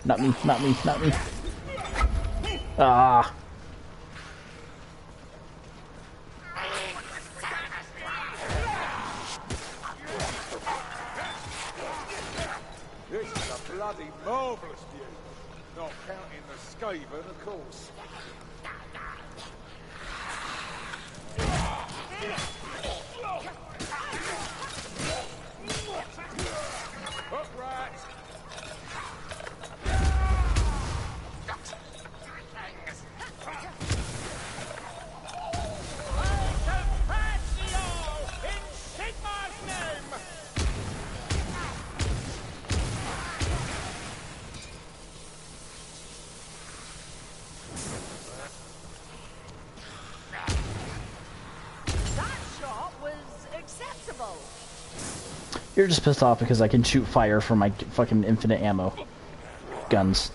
Not me, not me, not me. Ah. This is a bloody marvellous view. Not counting the Skaven, of course. You're just pissed off because I can shoot fire from my fucking infinite ammo guns.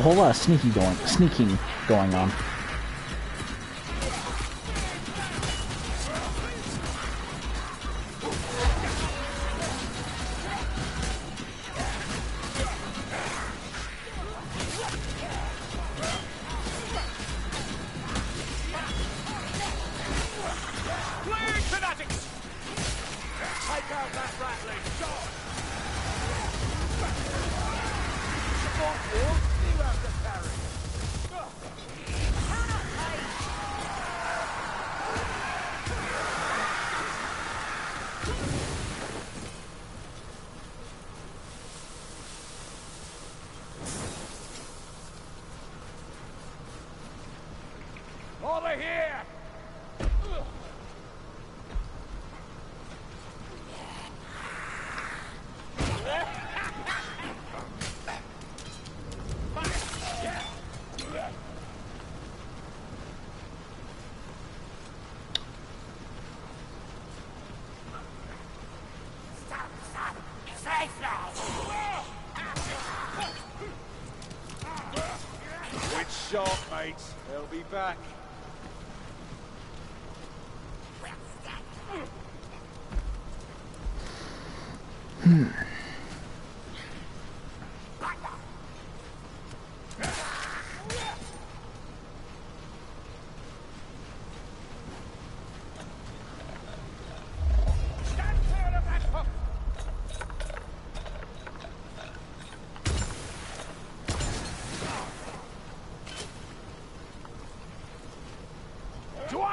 A whole lot of sneaky going, sneaking going on.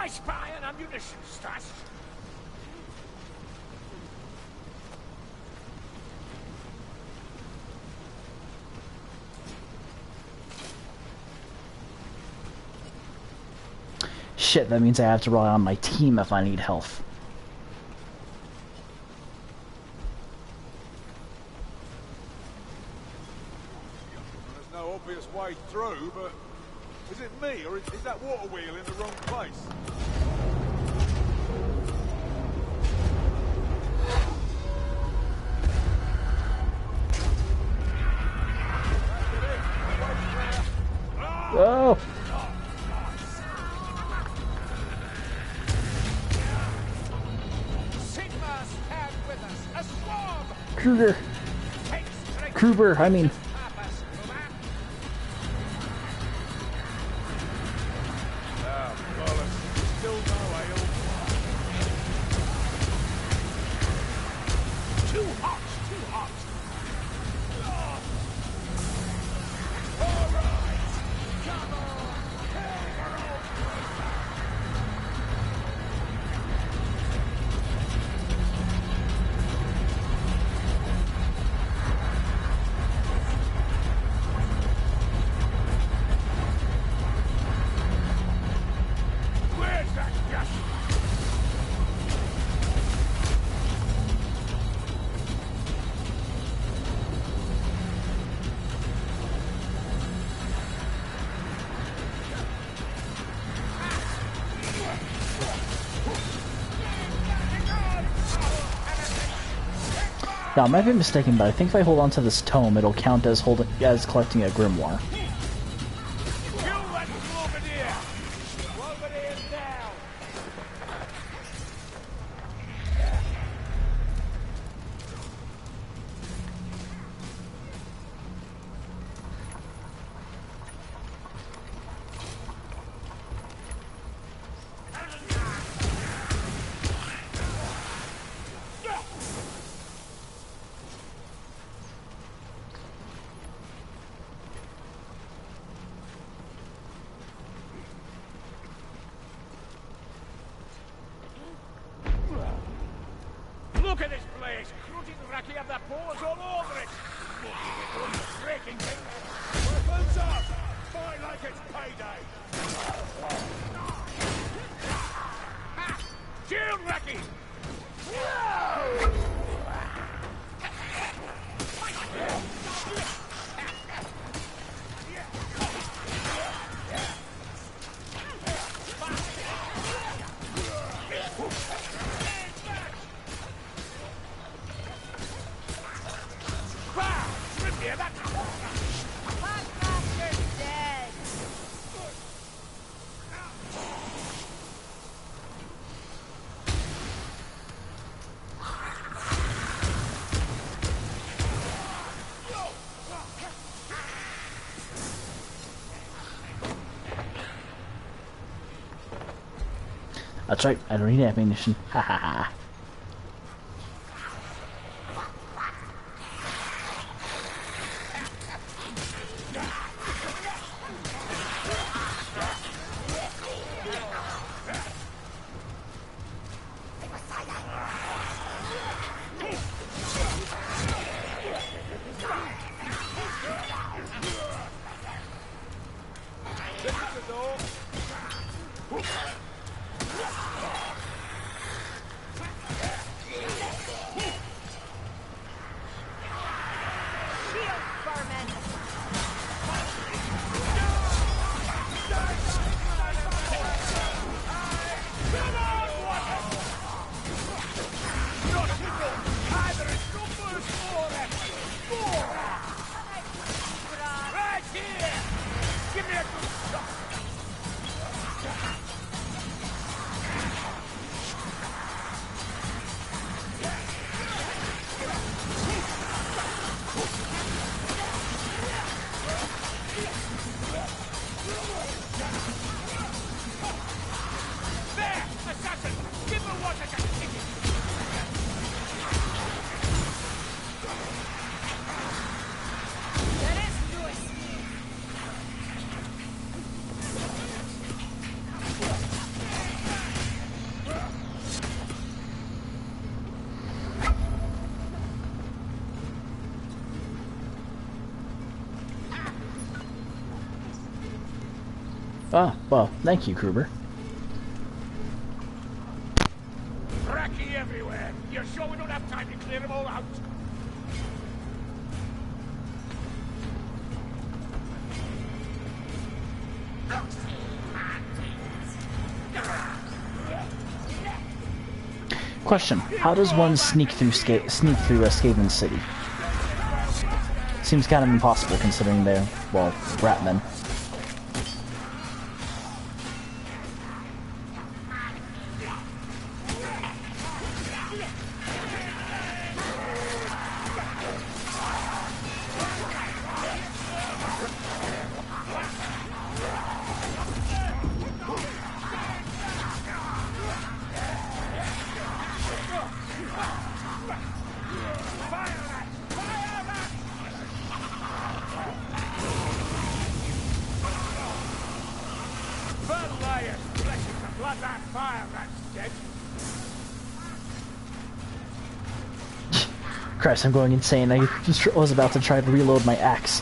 Spy an ammunition stash? Shit, that means I have to rely on my team if I need health. I mean. Now, I might be mistaken, but I think if I hold on to this tome, it'll count as holding as collecting a grimoire. That's right, I don't need ammunition. Ha ha ha. Thank you, Kruber. Bracky everywhere. You're sure we don't have time to clear them all out? Question: How does one sneak through sneak through a Skaven city? Seems kind of impossible considering they're well, rat men. I'm going insane. I was about to try to reload my axe.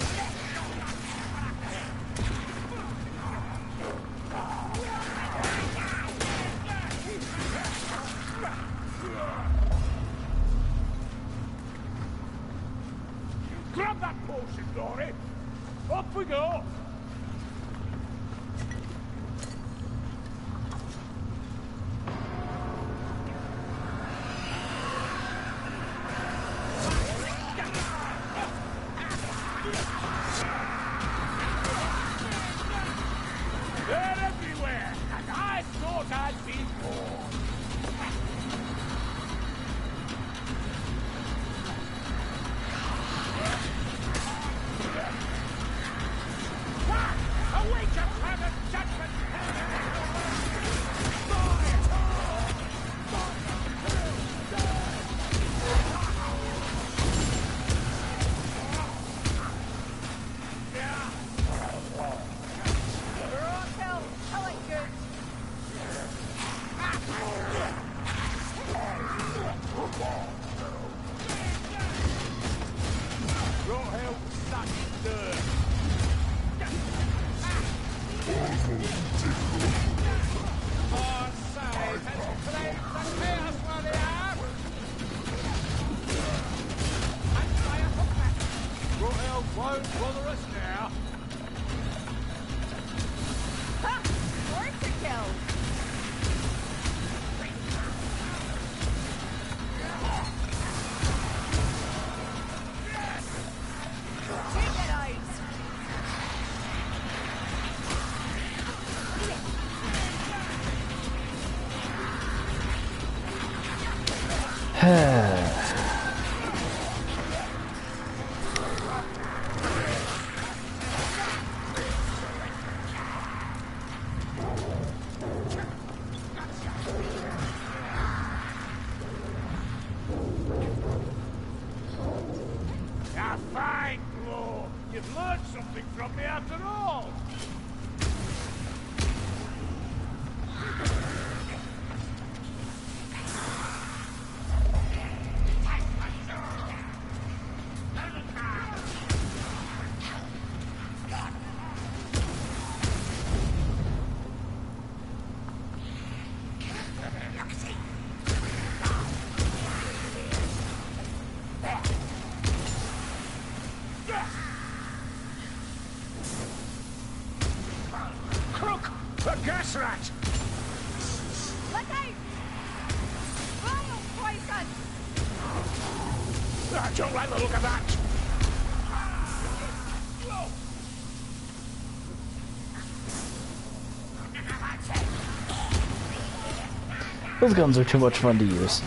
Those guns are too much fun to use.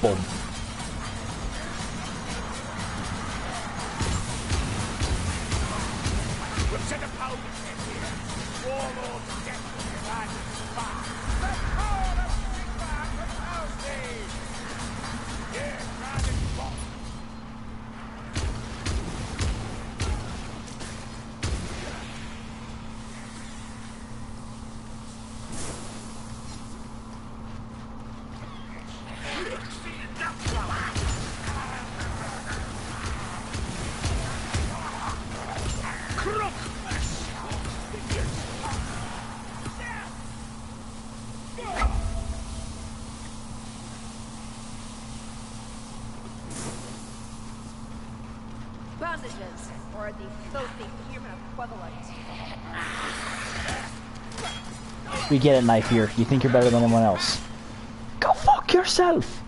Boom. are the filthy human equivalent. We get it, Knife here. You think you're better than anyone else. Go fuck yourself!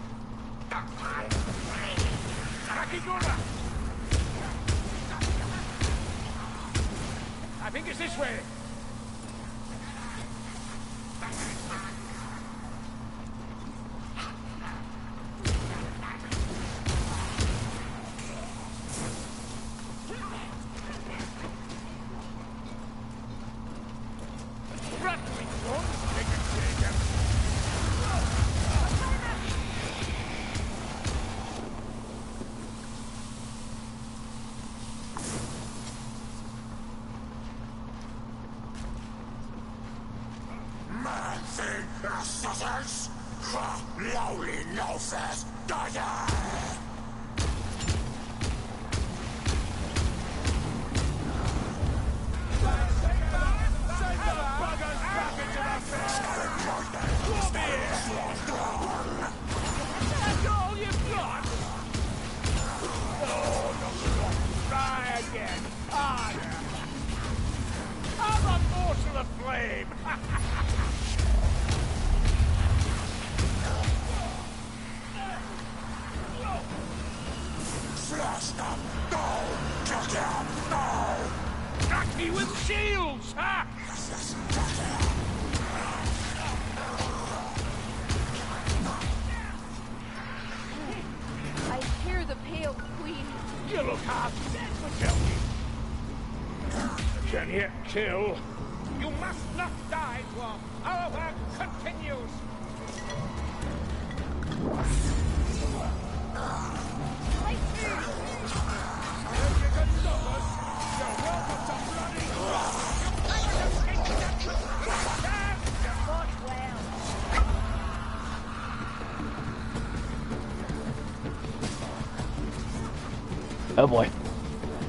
Oh boy.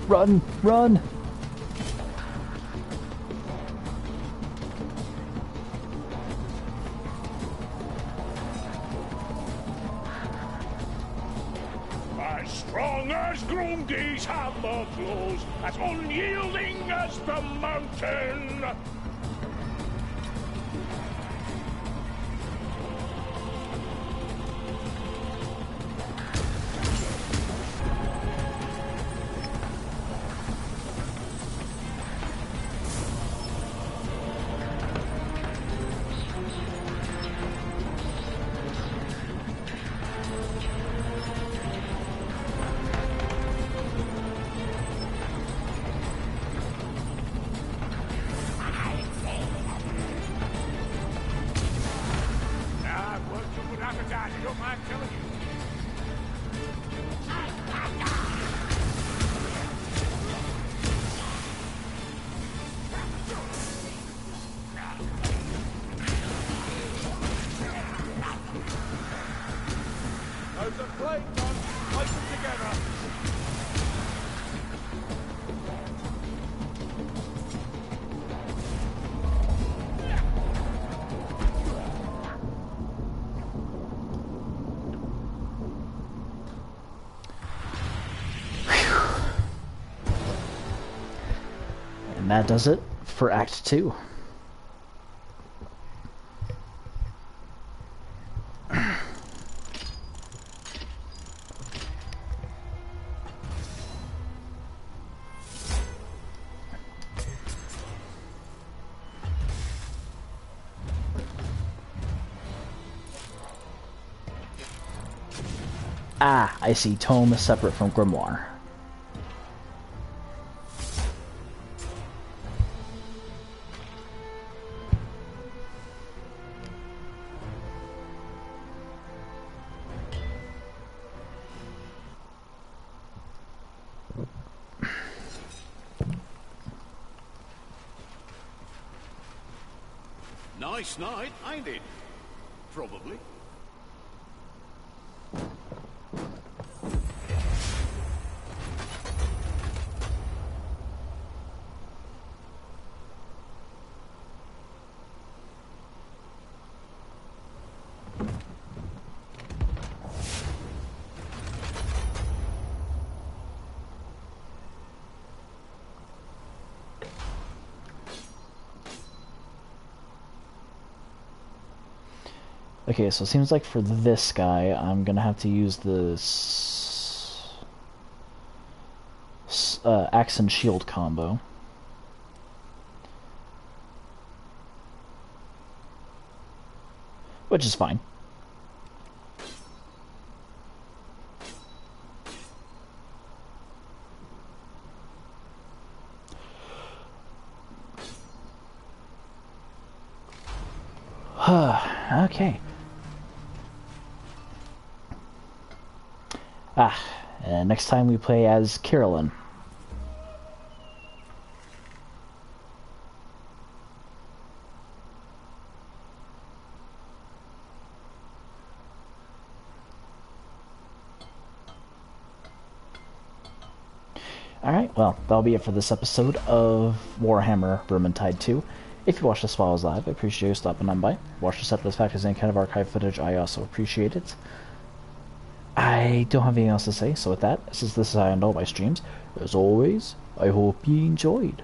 Run, run. That does it for Act 2. Ah, I see. Tome is separate from Grimoire. Okay, so it seems like for this guy, I'm gonna have to use this uh, axe and shield combo. Which is fine. okay. Ah, uh, next time we play as Kerillian. Alright, well, that'll be it for this episode of Warhammer Vermintide 2. If you watch this while I was live, I appreciate you stopping on by. Watch this at this as any kind of archive footage, I also appreciate it. I don't have anything else to say, so with that, since this is how I end all my streams, as always, I hope you enjoyed.